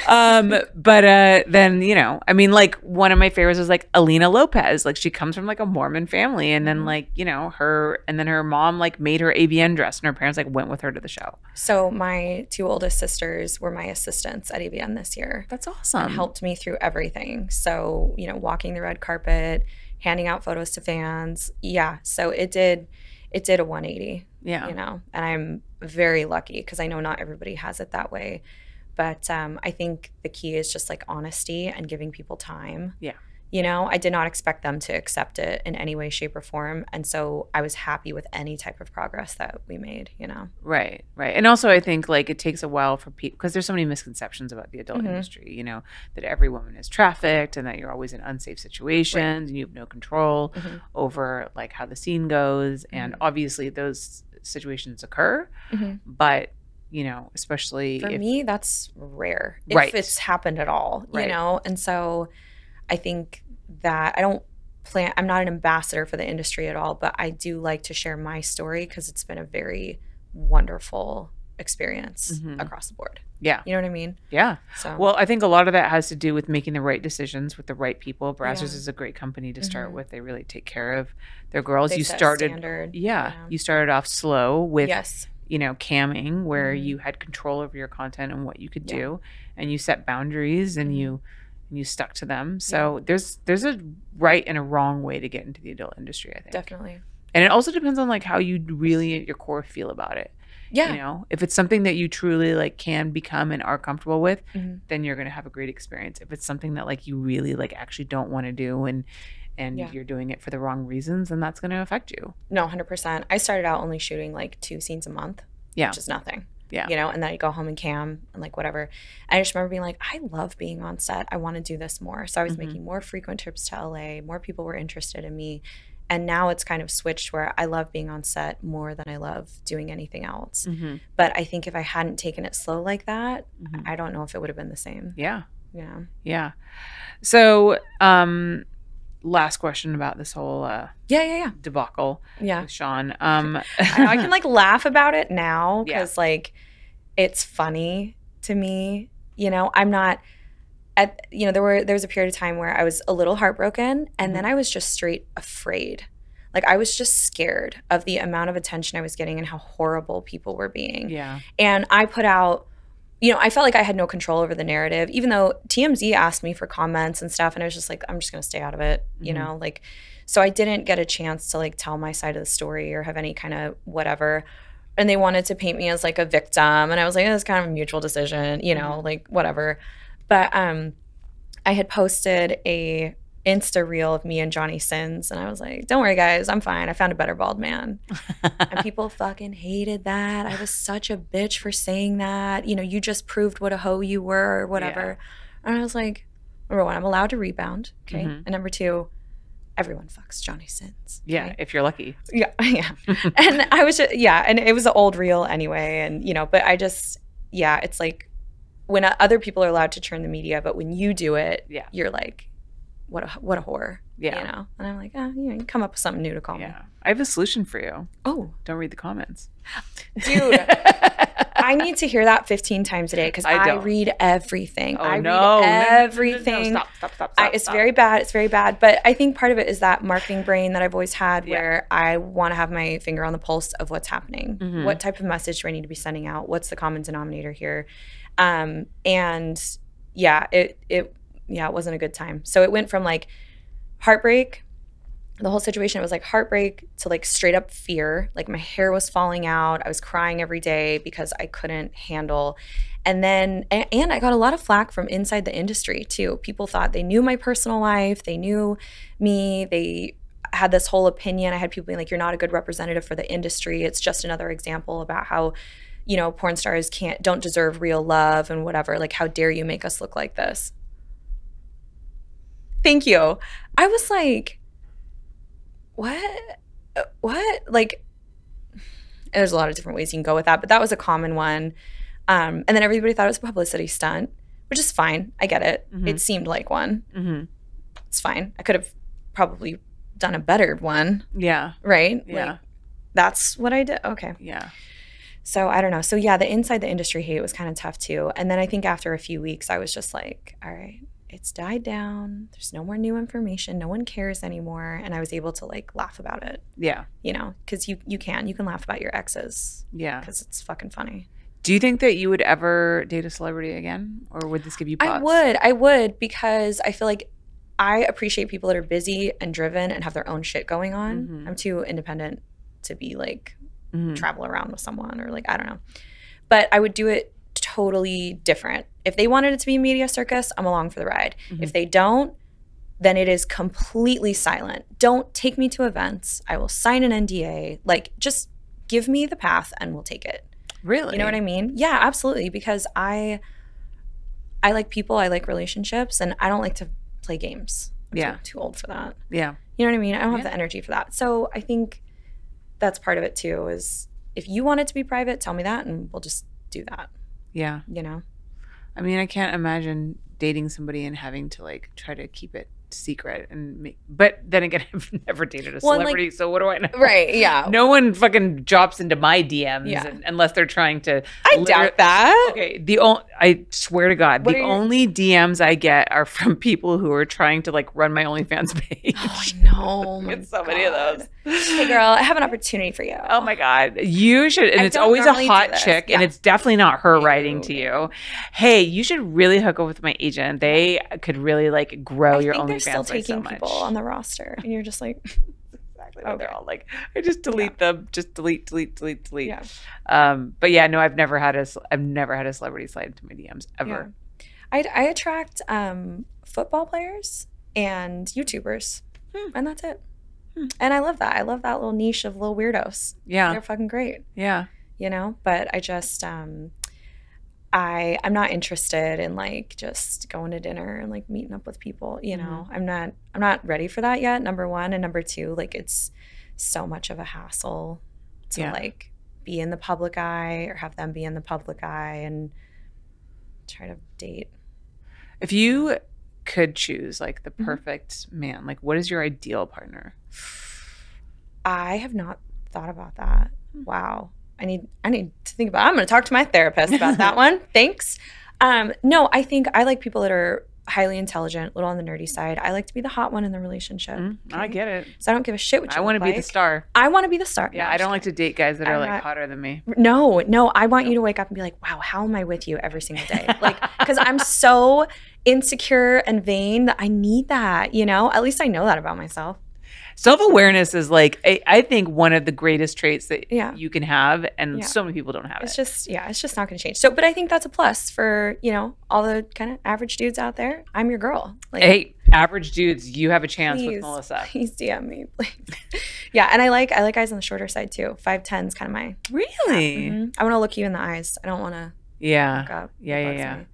[SPEAKER 1] Um but uh then you know i mean like one of my favorites was like alina lopez like she comes from like a mormon family and then
[SPEAKER 2] Mhm.
[SPEAKER 1] like you know her and then her mom like made her avn dress and her parents like went with her to the show
[SPEAKER 2] So my two oldest sisters were my assistants at AVN this year
[SPEAKER 1] that's
[SPEAKER 2] and
[SPEAKER 1] awesome
[SPEAKER 2] helped me through everything. So, you know, walking the red carpet, handing out photos to fans. Yeah. So it did it did a 180,
[SPEAKER 1] yeah
[SPEAKER 2] you know. And I'm very lucky because I know not everybody has it that way. But um, I think the key is just like honesty and giving people time.
[SPEAKER 1] Yeah.
[SPEAKER 2] You know, I did not expect them to accept it in any way, shape, or form. And so I was happy with any type of progress that we made, you know.
[SPEAKER 1] right right and also i think like it takes a while for people because there's so many misconceptions about the adult
[SPEAKER 2] Mhm.
[SPEAKER 1] industry you know that every woman is trafficked and that you're always in unsafe situations and you have no control
[SPEAKER 2] Mhm.
[SPEAKER 1] over like how the scene goes and
[SPEAKER 2] Mhm.
[SPEAKER 1] obviously those situations occur
[SPEAKER 2] Mhm.
[SPEAKER 1] but you know especially
[SPEAKER 2] For
[SPEAKER 1] if,
[SPEAKER 2] me, that's rare
[SPEAKER 1] Right.
[SPEAKER 2] if it's happened at all,
[SPEAKER 1] Right.
[SPEAKER 2] you know? And so I think that I don't plan, I'm not an ambassador for the industry at all, but I do like to share my story because it's been a very wonderful experience
[SPEAKER 1] Mhm.
[SPEAKER 2] across the board.
[SPEAKER 1] yeah
[SPEAKER 2] You know what I mean?
[SPEAKER 1] yeah
[SPEAKER 2] So,
[SPEAKER 1] well i think a lot of that has to do with making the right decisions with the right people brazzers
[SPEAKER 2] Yeah.
[SPEAKER 1] is a great company to start
[SPEAKER 2] Mhm.
[SPEAKER 1] with they really take care of their girls
[SPEAKER 2] they
[SPEAKER 1] you started
[SPEAKER 2] standard.
[SPEAKER 1] yeah,
[SPEAKER 2] Yeah.
[SPEAKER 1] you started off slow with
[SPEAKER 2] yes.
[SPEAKER 1] You know camming where
[SPEAKER 2] Mhm.
[SPEAKER 1] you had control over your content and what you could
[SPEAKER 2] Yeah.
[SPEAKER 1] do and you set boundaries and
[SPEAKER 2] Mhm.
[SPEAKER 1] you and you stuck to them so there's there's a right and a wrong way to get into the adult industry i think
[SPEAKER 2] Definitely.
[SPEAKER 1] and it also depends on like how you really at your core feel about it
[SPEAKER 2] Yeah.
[SPEAKER 1] you know if it's something that you truly like can become and are comfortable with
[SPEAKER 2] Mhm.
[SPEAKER 1] then you're going to have a great experience if it's something that like you really like actually don't want to do and and
[SPEAKER 2] Yeah.
[SPEAKER 1] you're doing it for the wrong reasons and that's going to affect you
[SPEAKER 2] No, 100%. I started out only shooting like two scenes a month,
[SPEAKER 1] Yeah.
[SPEAKER 2] which is nothing.
[SPEAKER 1] Yeah.
[SPEAKER 2] You know, and then I go home and cam and like whatever. And I just remember being like, I love being on set. I want to do this more. So I was
[SPEAKER 1] Mhm.
[SPEAKER 2] making more frequent trips to LA. More people were interested in me. And now it's kind of switched where I love being on set more than I love doing anything else.
[SPEAKER 1] mm-hmm.
[SPEAKER 2] But I think if I hadn't taken it slow like that,
[SPEAKER 1] Mhm.
[SPEAKER 2] I don't know if it would have been the same.
[SPEAKER 1] yeah
[SPEAKER 2] Yeah.
[SPEAKER 1] yeah so um last question about this whole uh
[SPEAKER 2] Yeah, yeah, yeah.
[SPEAKER 1] debacle
[SPEAKER 2] Yeah.
[SPEAKER 1] with sean um
[SPEAKER 2] I, <laughs> I can like laugh about it now
[SPEAKER 1] Yeah.
[SPEAKER 2] because like it's funny to me. You know, I'm not. at you know there were there was a period of time where I was a little heartbroken and then I was just straight afraid. Like I was just scared of the amount of attention I was getting and how horrible people were being.
[SPEAKER 1] Yeah.
[SPEAKER 2] And I put out you know, I felt like I had no control over the narrative, even though TMZ asked me for comments and stuff. And I was just like, I'm just going to stay out of it, you
[SPEAKER 1] Mhm.
[SPEAKER 2] know? Like, so I didn't get a chance to like tell my side of the story or have any kind of whatever. And they wanted to paint me as like a victim. And I was like, it's kind of a mutual decision, you know, like whatever. But um, I had posted a Insta reel of me and Johnny Sins. And I was like, don't worry, guys, I'm fine. I found a better bald man and <laughs> people fucking hated that. I was such a bitch for saying that. You know, you just proved what a hoe you were or whatever. And I was like, number one, I'm allowed to rebound. Okay.
[SPEAKER 1] Mhm.
[SPEAKER 2] And number two, everyone fucks Johnny Sins.
[SPEAKER 1] yeah. If you're lucky.
[SPEAKER 2] Yeah. <laughs> Yeah. <laughs> and I was just, yeah. And it was an old reel anyway. And, you know, but I just, yeah, it's like when other people are allowed to turn the media, but when you do it,
[SPEAKER 1] Yeah.
[SPEAKER 2] you're like, what a, what a horror.
[SPEAKER 1] Yeah.
[SPEAKER 2] You know? And I'm like, oh, you know, you can come up with something new to call me.
[SPEAKER 1] Yeah. I have a solution for you.
[SPEAKER 2] Oh,
[SPEAKER 1] Don't read the comments. <gasps>
[SPEAKER 2] dude. <laughs> I need to hear that 15 times a day because
[SPEAKER 1] I
[SPEAKER 2] I, read everything.
[SPEAKER 1] Oh
[SPEAKER 2] I
[SPEAKER 1] no.
[SPEAKER 2] read
[SPEAKER 1] No, no, no, no,
[SPEAKER 2] everything.
[SPEAKER 1] Stop, stop, stop,
[SPEAKER 2] I, it's
[SPEAKER 1] stop.
[SPEAKER 2] very bad. It's very bad. But I think part of it is that marketing brain that I've always had
[SPEAKER 1] Yeah.
[SPEAKER 2] where I want to have my finger on the pulse of what's happening.
[SPEAKER 1] Mhm.
[SPEAKER 2] What type of message do I need to be sending out? What's the common denominator here? Um, and yeah, it, it, yeah, it wasn't a good time. So it went from like heartbreak the whole situation it was like heartbreak to like straight up fear. Like my hair was falling out. I was crying every day because i couldn't handle. And then a- and i got a lot of flack from inside the industry too. People thought they knew my personal life they knew me they had this whole opinion. I had people being like you're not a good representative for the industry. It's just another example about how you know porn stars can't don't deserve real love and whatever. Like how dare you make us look like this thank you. I was like what? Uh, what? Like there's a lot of different ways you can go with that but that was a common one. Um, and then everybody thought it was a publicity stunt which is fine. I get it.
[SPEAKER 1] Mhm.
[SPEAKER 2] it seemed like one.
[SPEAKER 1] Mhm.
[SPEAKER 2] it's fine. I could have probably done a better one.
[SPEAKER 1] Yeah.
[SPEAKER 2] right?
[SPEAKER 1] Yeah.
[SPEAKER 2] like that's what i did. Okay.
[SPEAKER 1] Yeah.
[SPEAKER 2] so i don't know. So yeah the inside the industry hate was kind of tough too. And then i think after a few weeks i was just like all right it's died down there's no more new information no one cares anymore and i was able to like laugh about it
[SPEAKER 1] Yeah.
[SPEAKER 2] you know because you you can you can laugh about your exes
[SPEAKER 1] Yeah.
[SPEAKER 2] because it's fucking funny
[SPEAKER 1] Do you think that you would ever date a celebrity again, or would this give you pause?
[SPEAKER 2] i would i would because i feel like i appreciate people that are busy and driven and have their own shit going on
[SPEAKER 1] Mhm.
[SPEAKER 2] i'm too independent to be like
[SPEAKER 1] Mhm.
[SPEAKER 2] travel around with someone or like I don't know. But I would do it totally different. If they wanted it to be a media circus, I'm along for the ride.
[SPEAKER 1] Mhm.
[SPEAKER 2] If they don't, then it is completely silent. Don't take me to events. I will sign an NDA. Like just give me the path and we'll take it.
[SPEAKER 1] Really?
[SPEAKER 2] You know what I mean? Yeah, absolutely because I I like people, I like relationships and I don't like to play games. I'm
[SPEAKER 1] Yeah.
[SPEAKER 2] Too, too old for that.
[SPEAKER 1] Yeah.
[SPEAKER 2] You know what I mean? I don't have
[SPEAKER 1] Yeah.
[SPEAKER 2] the energy for that. So I think that's part of it too is if you want it to be private, tell me that and we'll just do that,
[SPEAKER 1] Yeah.
[SPEAKER 2] you know?
[SPEAKER 1] I mean, I can't imagine dating somebody and having to like try to keep it secret and make. But then again, <laughs> I've never dated a
[SPEAKER 2] Well, and, like-
[SPEAKER 1] celebrity, so what do I know?
[SPEAKER 2] Right. Yeah. <laughs>
[SPEAKER 1] No one fucking drops into my DMs
[SPEAKER 2] Yeah.
[SPEAKER 1] un- unless they're trying to.
[SPEAKER 2] I
[SPEAKER 1] liter-
[SPEAKER 2] doubt that.
[SPEAKER 1] Okay, the only I swear to God,
[SPEAKER 2] What
[SPEAKER 1] the only DMs I get are from <laughs> people who are trying to like run my OnlyFans page.
[SPEAKER 2] Oh, I know. Oh
[SPEAKER 1] Get so many of those.
[SPEAKER 2] Hey, girl, I have an opportunity for you.
[SPEAKER 1] Oh my God. You should, and
[SPEAKER 2] I
[SPEAKER 1] it's always a hot chick, and it's definitely not her
[SPEAKER 2] Ew.
[SPEAKER 1] writing to you. Hey, you should really hook up with my agent. They could really like grow
[SPEAKER 2] I
[SPEAKER 1] your OnlyFans
[SPEAKER 2] still
[SPEAKER 1] so
[SPEAKER 2] taking
[SPEAKER 1] much.
[SPEAKER 2] people on the roster, and you're just like, <laughs>
[SPEAKER 1] exactly what they're all like. I just delete them, just delete, delete, delete, delete.
[SPEAKER 2] yeah,
[SPEAKER 1] Um, but yeah, no, I've never had a, I've never had a celebrity slide into my DMs ever.
[SPEAKER 2] yeah. I, I attract um, football players and YouTubers,
[SPEAKER 1] Hmm.
[SPEAKER 2] and that's it.
[SPEAKER 1] Hmm.
[SPEAKER 2] And I love that. I love that little niche of little weirdos.
[SPEAKER 1] Yeah,
[SPEAKER 2] They're fucking great.
[SPEAKER 1] yeah,
[SPEAKER 2] you know but i just um i i'm not interested in like just going to dinner and like meeting up with people you know i'm not i'm not ready for that yet number one and number two like it's so much of a hassle to
[SPEAKER 1] Yeah.
[SPEAKER 2] like be in the public eye or have them be in the public eye and try to date
[SPEAKER 1] If you could choose like the
[SPEAKER 2] Mhm.
[SPEAKER 1] perfect man, like what is your ideal partner?
[SPEAKER 2] i have not thought about that
[SPEAKER 1] Hmm.
[SPEAKER 2] wow i need i need to think about i'm going to talk to my therapist about that <laughs> one thanks um no i think i like people that are highly intelligent, little on the nerdy side. I like to be the hot one in the relationship.
[SPEAKER 1] Mm, I get it.
[SPEAKER 2] So I don't give a shit what you
[SPEAKER 1] I want to
[SPEAKER 2] look
[SPEAKER 1] be the star.
[SPEAKER 2] I want to be the star.
[SPEAKER 1] Yeah,
[SPEAKER 2] No,
[SPEAKER 1] I don't like to date guys that are
[SPEAKER 2] I'm
[SPEAKER 1] like
[SPEAKER 2] not-
[SPEAKER 1] hotter than me.
[SPEAKER 2] No, no. I want you to wake up and be like, wow, how am I with you every single day? <laughs> Like, because I'm so insecure and vain that I need that, you know? At least I know that about myself.
[SPEAKER 1] Self awareness is like I, I think one of the greatest traits that
[SPEAKER 2] Yeah.
[SPEAKER 1] you can have, and
[SPEAKER 2] Yeah.
[SPEAKER 1] so many people don't have
[SPEAKER 2] It's
[SPEAKER 1] it.
[SPEAKER 2] It's just, yeah, it's just not going to change. So, but I think that's a plus for, you know, all the kind of average dudes out there. I'm your girl. Like,
[SPEAKER 1] hey, average dudes, you have a chance with Melissa.
[SPEAKER 2] please DM me, please. <laughs> yeah, and I like I like guys on the shorter side too. Five ten is kind of my.
[SPEAKER 1] Really?
[SPEAKER 2] Mhm. I want to look you in the eyes. I don't want to
[SPEAKER 1] Yeah. Yeah, yeah, yeah.
[SPEAKER 2] me,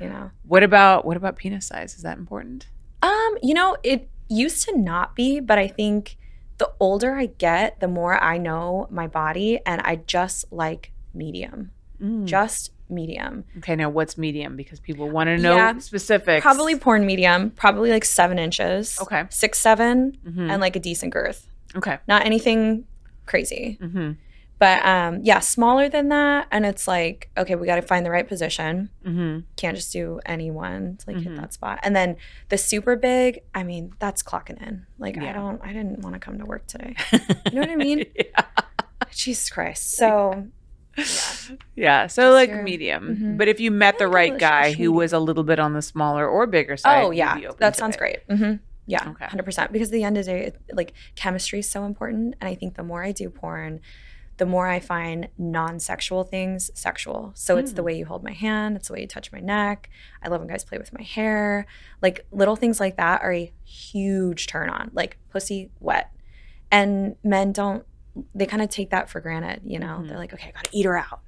[SPEAKER 2] you know.
[SPEAKER 1] What about what about penis size? Is that important?
[SPEAKER 2] Um, you know, it used to not be, but I think the older I get, the more I know my body, and I just like medium,
[SPEAKER 1] Mm.
[SPEAKER 2] just medium.
[SPEAKER 1] Okay, now what's medium? Because people want to know
[SPEAKER 2] Yeah.
[SPEAKER 1] specifics.
[SPEAKER 2] Probably porn medium, probably like seven inches.
[SPEAKER 1] Okay.
[SPEAKER 2] six seven,
[SPEAKER 1] Mhm.
[SPEAKER 2] and like a decent girth.
[SPEAKER 1] Okay.
[SPEAKER 2] Not anything crazy.
[SPEAKER 1] Mm-hmm.
[SPEAKER 2] But um, yeah, smaller than that, and it's like okay, we got to find the right position.
[SPEAKER 1] Mm-hmm.
[SPEAKER 2] Can't just do any one to like
[SPEAKER 1] Mhm.
[SPEAKER 2] hit that spot. And then the super big, I mean, that's clocking in. Like I don't, I didn't want to come to work today. <laughs> You know what I mean? <laughs>
[SPEAKER 1] yeah.
[SPEAKER 2] Jesus Christ. So yeah, <laughs>
[SPEAKER 1] Yeah. So like
[SPEAKER 2] your-
[SPEAKER 1] medium.
[SPEAKER 2] Mhm.
[SPEAKER 1] But if you met the right guy who was a little bit on the smaller or bigger side,
[SPEAKER 2] oh yeah, that sounds
[SPEAKER 1] it.
[SPEAKER 2] great. hmm Yeah,
[SPEAKER 1] Okay.
[SPEAKER 2] hundred percent. Because at the end of the day, it, like chemistry is so important, and I think the more I do porn, the more I find non-sexual things sexual. So it's the
[SPEAKER 1] Mm.
[SPEAKER 2] way you hold my hand, it's the way you touch my neck. I love when guys play with my hair. Like little things like that are a huge turn on. Like pussy wet, and men don't. They kind of take that for granted. You know,
[SPEAKER 1] Mhm.
[SPEAKER 2] they're like, okay, I gotta eat her out.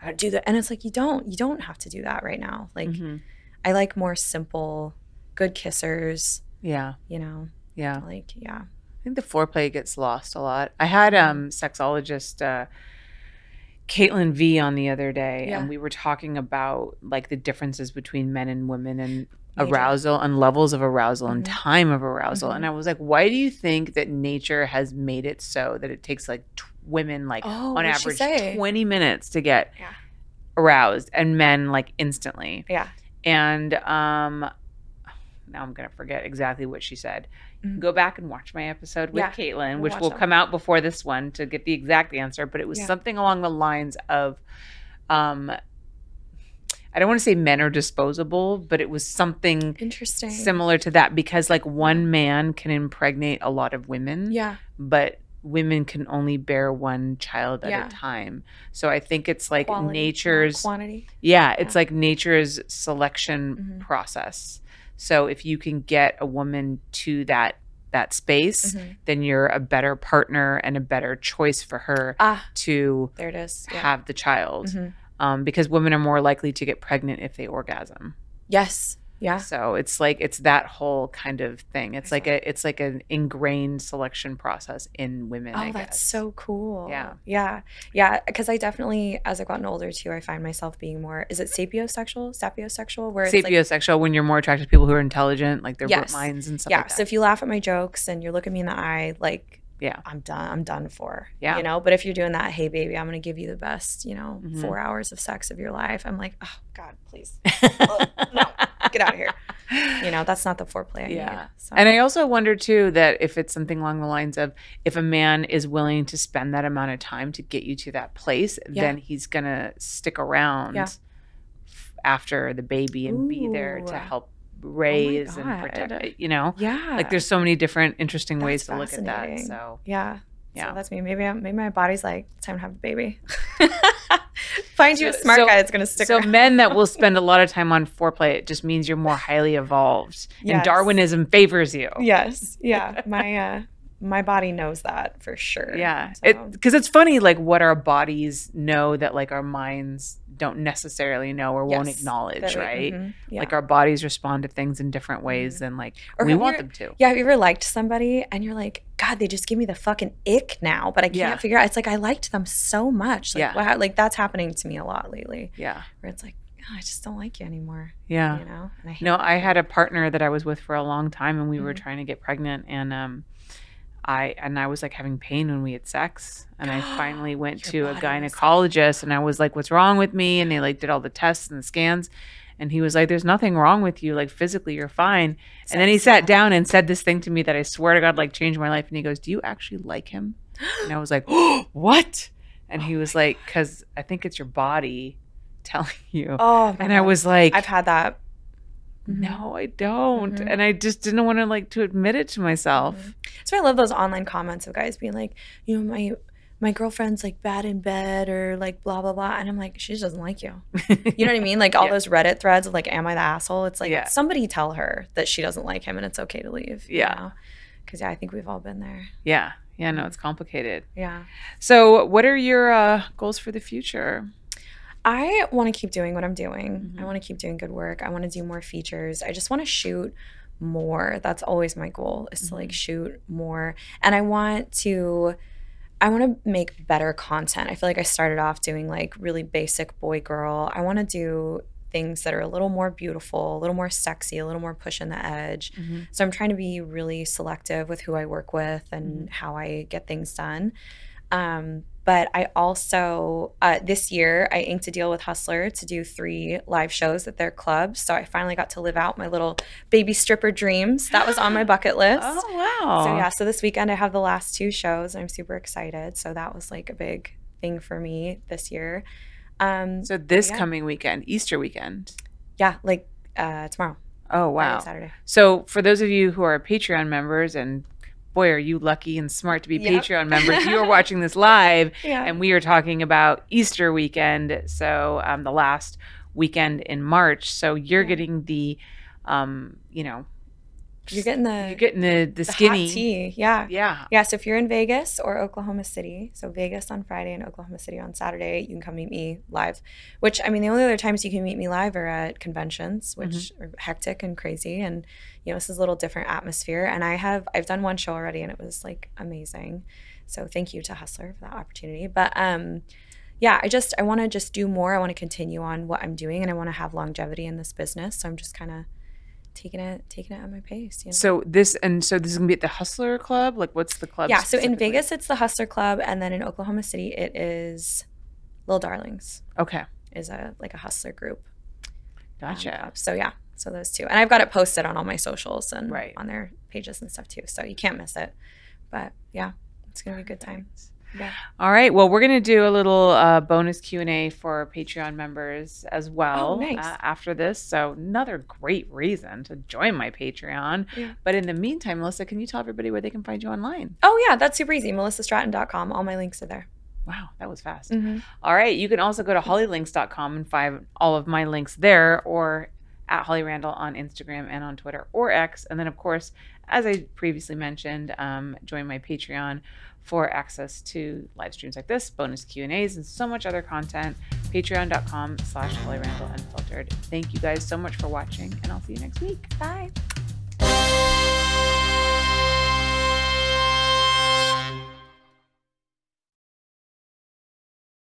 [SPEAKER 2] I gotta do that, and it's like you don't. You don't have to do that right now. Like
[SPEAKER 1] Mhm.
[SPEAKER 2] I like more simple, good kissers.
[SPEAKER 1] Yeah.
[SPEAKER 2] You know,
[SPEAKER 1] Yeah.
[SPEAKER 2] like yeah.
[SPEAKER 1] I think the foreplay gets lost a lot. I had
[SPEAKER 2] Mm-hmm.
[SPEAKER 1] um sexologist uh Caitlin V on the other day
[SPEAKER 2] Yeah.
[SPEAKER 1] and we were talking about like the differences between men and women and arousal and levels of arousal and
[SPEAKER 2] Mhm.
[SPEAKER 1] time of arousal.
[SPEAKER 2] Mhm.
[SPEAKER 1] And I was like, why do you think that nature has made it so that it takes like t- women like
[SPEAKER 2] Oh,
[SPEAKER 1] on average 20 minutes to get
[SPEAKER 2] Yeah.
[SPEAKER 1] aroused and men like instantly.
[SPEAKER 2] Yeah.
[SPEAKER 1] And um now I'm gonna forget exactly what she said. Go back and watch my episode with
[SPEAKER 2] Yeah,
[SPEAKER 1] Caitlin,
[SPEAKER 2] we'll
[SPEAKER 1] which will
[SPEAKER 2] that
[SPEAKER 1] come out before this one to get the exact answer. But it was
[SPEAKER 2] Yeah.
[SPEAKER 1] something along the lines of, um, I don't want to say men are disposable, but it was something
[SPEAKER 2] Interesting.
[SPEAKER 1] similar to that because like one man can impregnate a lot of women,
[SPEAKER 2] Yeah.
[SPEAKER 1] but women can only bear one child at
[SPEAKER 2] Yeah.
[SPEAKER 1] a time. So I think it's like
[SPEAKER 2] Quality,
[SPEAKER 1] nature's
[SPEAKER 2] quantity.
[SPEAKER 1] yeah, it's
[SPEAKER 2] Yeah.
[SPEAKER 1] like nature's selection
[SPEAKER 2] Mhm.
[SPEAKER 1] process. So if you can get a woman to that that space,
[SPEAKER 2] Mhm.
[SPEAKER 1] then you're a better partner and a better choice for her
[SPEAKER 2] Ah,
[SPEAKER 1] to
[SPEAKER 2] there it is. Yeah.
[SPEAKER 1] have the child.
[SPEAKER 2] Mhm.
[SPEAKER 1] Um, because women are more likely to get pregnant if they orgasm.
[SPEAKER 2] Yes. Yeah.
[SPEAKER 1] So it's like it's that whole kind of thing. It's like a it's like an ingrained selection process in women. I
[SPEAKER 2] Oh, that's
[SPEAKER 1] guess.
[SPEAKER 2] so cool.
[SPEAKER 1] Yeah.
[SPEAKER 2] Yeah. Yeah. Because I definitely, as I've gotten older too, I find myself being more, is it sapiosexual? Sapiosexual? Where it's like,
[SPEAKER 1] sapiosexual when you're more attracted to people who are intelligent, like their
[SPEAKER 2] Yes.
[SPEAKER 1] minds and stuff
[SPEAKER 2] yeah.
[SPEAKER 1] like that.
[SPEAKER 2] so if you laugh at my jokes and you're looking me in the eye, like,
[SPEAKER 1] yeah.
[SPEAKER 2] I'm done. I'm done for.
[SPEAKER 1] Yeah.
[SPEAKER 2] You know, but if you're doing that, hey baby, I'm gonna give you the best, you know,
[SPEAKER 1] Mhm.
[SPEAKER 2] four hours of sex of your life. I'm like, oh God, please. <laughs> Oh, no, get out of here. You know, that's not the foreplay I
[SPEAKER 1] Yeah.
[SPEAKER 2] need. So.
[SPEAKER 1] And I also wonder too that if it's something along the lines of if a man is willing to spend that amount of time to get you to that place,
[SPEAKER 2] Yeah.
[SPEAKER 1] then he's gonna stick around
[SPEAKER 2] Yeah.
[SPEAKER 1] after the baby and be there to help oh raise and protect it. You know,
[SPEAKER 2] yeah.
[SPEAKER 1] like there's so many different interesting ways to look at that. So
[SPEAKER 2] Yeah.
[SPEAKER 1] Yeah.
[SPEAKER 2] So that's me. Maybe I'm, maybe my body's like time to have a baby. <laughs> Find you a smart
[SPEAKER 1] so-
[SPEAKER 2] guy that's gonna stick
[SPEAKER 1] so
[SPEAKER 2] around.
[SPEAKER 1] men that will <laughs> spend a lot of time on foreplay, it just means you're more highly evolved, and Darwinism favors you.
[SPEAKER 2] yes. Yeah. <laughs> My uh my body knows that for sure.
[SPEAKER 1] Yeah,
[SPEAKER 2] So-
[SPEAKER 1] it because it's funny like what our bodies know that like our minds don't necessarily know or won't acknowledge, right?
[SPEAKER 2] mhm, yeah.
[SPEAKER 1] Like our bodies respond to things in different ways than like
[SPEAKER 2] Or
[SPEAKER 1] we want them to.
[SPEAKER 2] Yeah, have you ever liked somebody and you're like, God, they just give me the fucking ick now, but I can't
[SPEAKER 1] Yeah.
[SPEAKER 2] figure out. It's like I liked them so much. Like,
[SPEAKER 1] Yeah.
[SPEAKER 2] wow, like that's happening to me a lot lately,
[SPEAKER 1] Yeah,
[SPEAKER 2] where it's like, oh, I just don't like you anymore.
[SPEAKER 1] yeah.
[SPEAKER 2] You know? And I hate
[SPEAKER 1] No. I had a partner that I was with for a long time, and we were
[SPEAKER 2] Mhm.
[SPEAKER 1] trying to get pregnant, and um, I and I was like having pain when we had sex, and I <gasps> finally went to a gynecologist, and I was like, "What's wrong with me?" And they like did all the tests and the scans, And he was like, There's nothing wrong with you. Like physically, you're fine. And then he sat down and said this thing to me that I swear to God, like changed my life. And he goes, Do you actually like him? And I was like, oh, <gasps> <gasps> What? And he was like, Because I think it's your body telling you.
[SPEAKER 2] Oh,
[SPEAKER 1] and I was like,
[SPEAKER 2] I've had that.
[SPEAKER 1] No, I don't.
[SPEAKER 2] Mhm.
[SPEAKER 1] And I just didn't want to like to admit it to myself.
[SPEAKER 2] Mhm. So I love those online comments of guys being like, you know, my my girlfriend's like bad in bed or like blah blah blah, and I'm like, she just doesn't like you. <laughs> You know what I mean? Like all
[SPEAKER 1] Yeah.
[SPEAKER 2] those Reddit threads of like, am I the asshole? It's like
[SPEAKER 1] Yeah.
[SPEAKER 2] somebody tell her that she doesn't like him and it's okay to leave.
[SPEAKER 1] Yeah.
[SPEAKER 2] Because yeah, I think we've all been there.
[SPEAKER 1] yeah. Yeah, no, it's complicated.
[SPEAKER 2] Yeah.
[SPEAKER 1] So, what are your uh, goals for the future?
[SPEAKER 2] I want to keep doing what I'm doing. I
[SPEAKER 1] Mhm.
[SPEAKER 2] want to keep doing good work. I want to do more features. I just want to shoot more. That's always my goal is to like
[SPEAKER 1] Mhm.
[SPEAKER 2] shoot more. And I want to I want to make better content. I feel like I started off doing like really basic boy girl. I want to do things that are a little more beautiful, a little more sexy, a little more pushing the edge. So I'm trying to be really selective with who I work with and how I get things done. Um, but I also uh, this year I inked a deal with Hustler to do three live shows at their club. So I finally got to live out my little baby stripper dreams. That was on my <gasps> bucket list.
[SPEAKER 1] Oh wow!
[SPEAKER 2] So yeah, so this weekend I have the last two shows I'm super excited. So that was like a big thing for me this year. Um,
[SPEAKER 1] So this
[SPEAKER 2] Yeah.
[SPEAKER 1] coming weekend, Easter weekend.
[SPEAKER 2] yeah, like uh, tomorrow.
[SPEAKER 1] Oh wow!
[SPEAKER 2] Saturday.
[SPEAKER 1] So for those of you who are Patreon members, and boy, are you lucky and smart to be
[SPEAKER 2] Yep.
[SPEAKER 1] Patreon <laughs> members, you are watching this live,
[SPEAKER 2] Yeah.
[SPEAKER 1] and we are talking about Easter weekend. So um, the last weekend in March. So you're
[SPEAKER 2] Yeah.
[SPEAKER 1] getting the, um, you know,
[SPEAKER 2] You're getting the
[SPEAKER 1] you're getting the the
[SPEAKER 2] the
[SPEAKER 1] skinny.
[SPEAKER 2] tea. Yeah.
[SPEAKER 1] Yeah.
[SPEAKER 2] Yeah, so if you're in Vegas or Oklahoma City, so Vegas on Friday and Oklahoma City on Saturday, you can come meet me live. Which I mean, the only other times you can meet me live are at conventions, which
[SPEAKER 1] Mm-hmm.
[SPEAKER 2] are hectic and crazy, and you know this is a little different atmosphere. And I have I've done one show already, and it was like amazing. So thank you to Hustler for that opportunity. But um, yeah, I just I want to just do more. I want to continue on what I'm doing, and I want to have longevity in this business. So I'm just kind of taking it taking it at my pace. You know?
[SPEAKER 1] So this and so this is gonna be at the Hustler Club. Like, what's the club?
[SPEAKER 2] Yeah, so in? Vegas it's the Hustler Club, and then in Oklahoma City it is Little Darlings
[SPEAKER 1] Okay,
[SPEAKER 2] is a like a hustler group. um,
[SPEAKER 1] gotcha.
[SPEAKER 2] club. So yeah, so those two, and I've got it posted on all my socials and
[SPEAKER 1] Right.
[SPEAKER 2] on their pages and stuff too, so you can't miss it. But yeah, it's gonna be a good time. Yeah.
[SPEAKER 1] All right. Well, we're going to do a little uh, bonus Q and A for Patreon members as well
[SPEAKER 2] Oh, nice.
[SPEAKER 1] uh, after this. So another great reason to join my Patreon.
[SPEAKER 2] Yeah.
[SPEAKER 1] But in the meantime, Melissa, can you tell everybody where they can find you online?
[SPEAKER 2] Oh yeah, that's super easy. MelissaStratton.com. All my links are there.
[SPEAKER 1] Wow, that was fast.
[SPEAKER 2] Mm-hmm.
[SPEAKER 1] All right. You can also go to hollylinks.com and find all of my links there or at Holly Randall on Instagram and on Twitter or X. And then, of course, as I previously mentioned, um, join my Patreon for access to live streams like this, bonus Q&As, and so much other content. Patreon.com slash Holly Randall Unfiltered. Thank you guys so much for watching, and I'll see you next week.
[SPEAKER 2] Bye.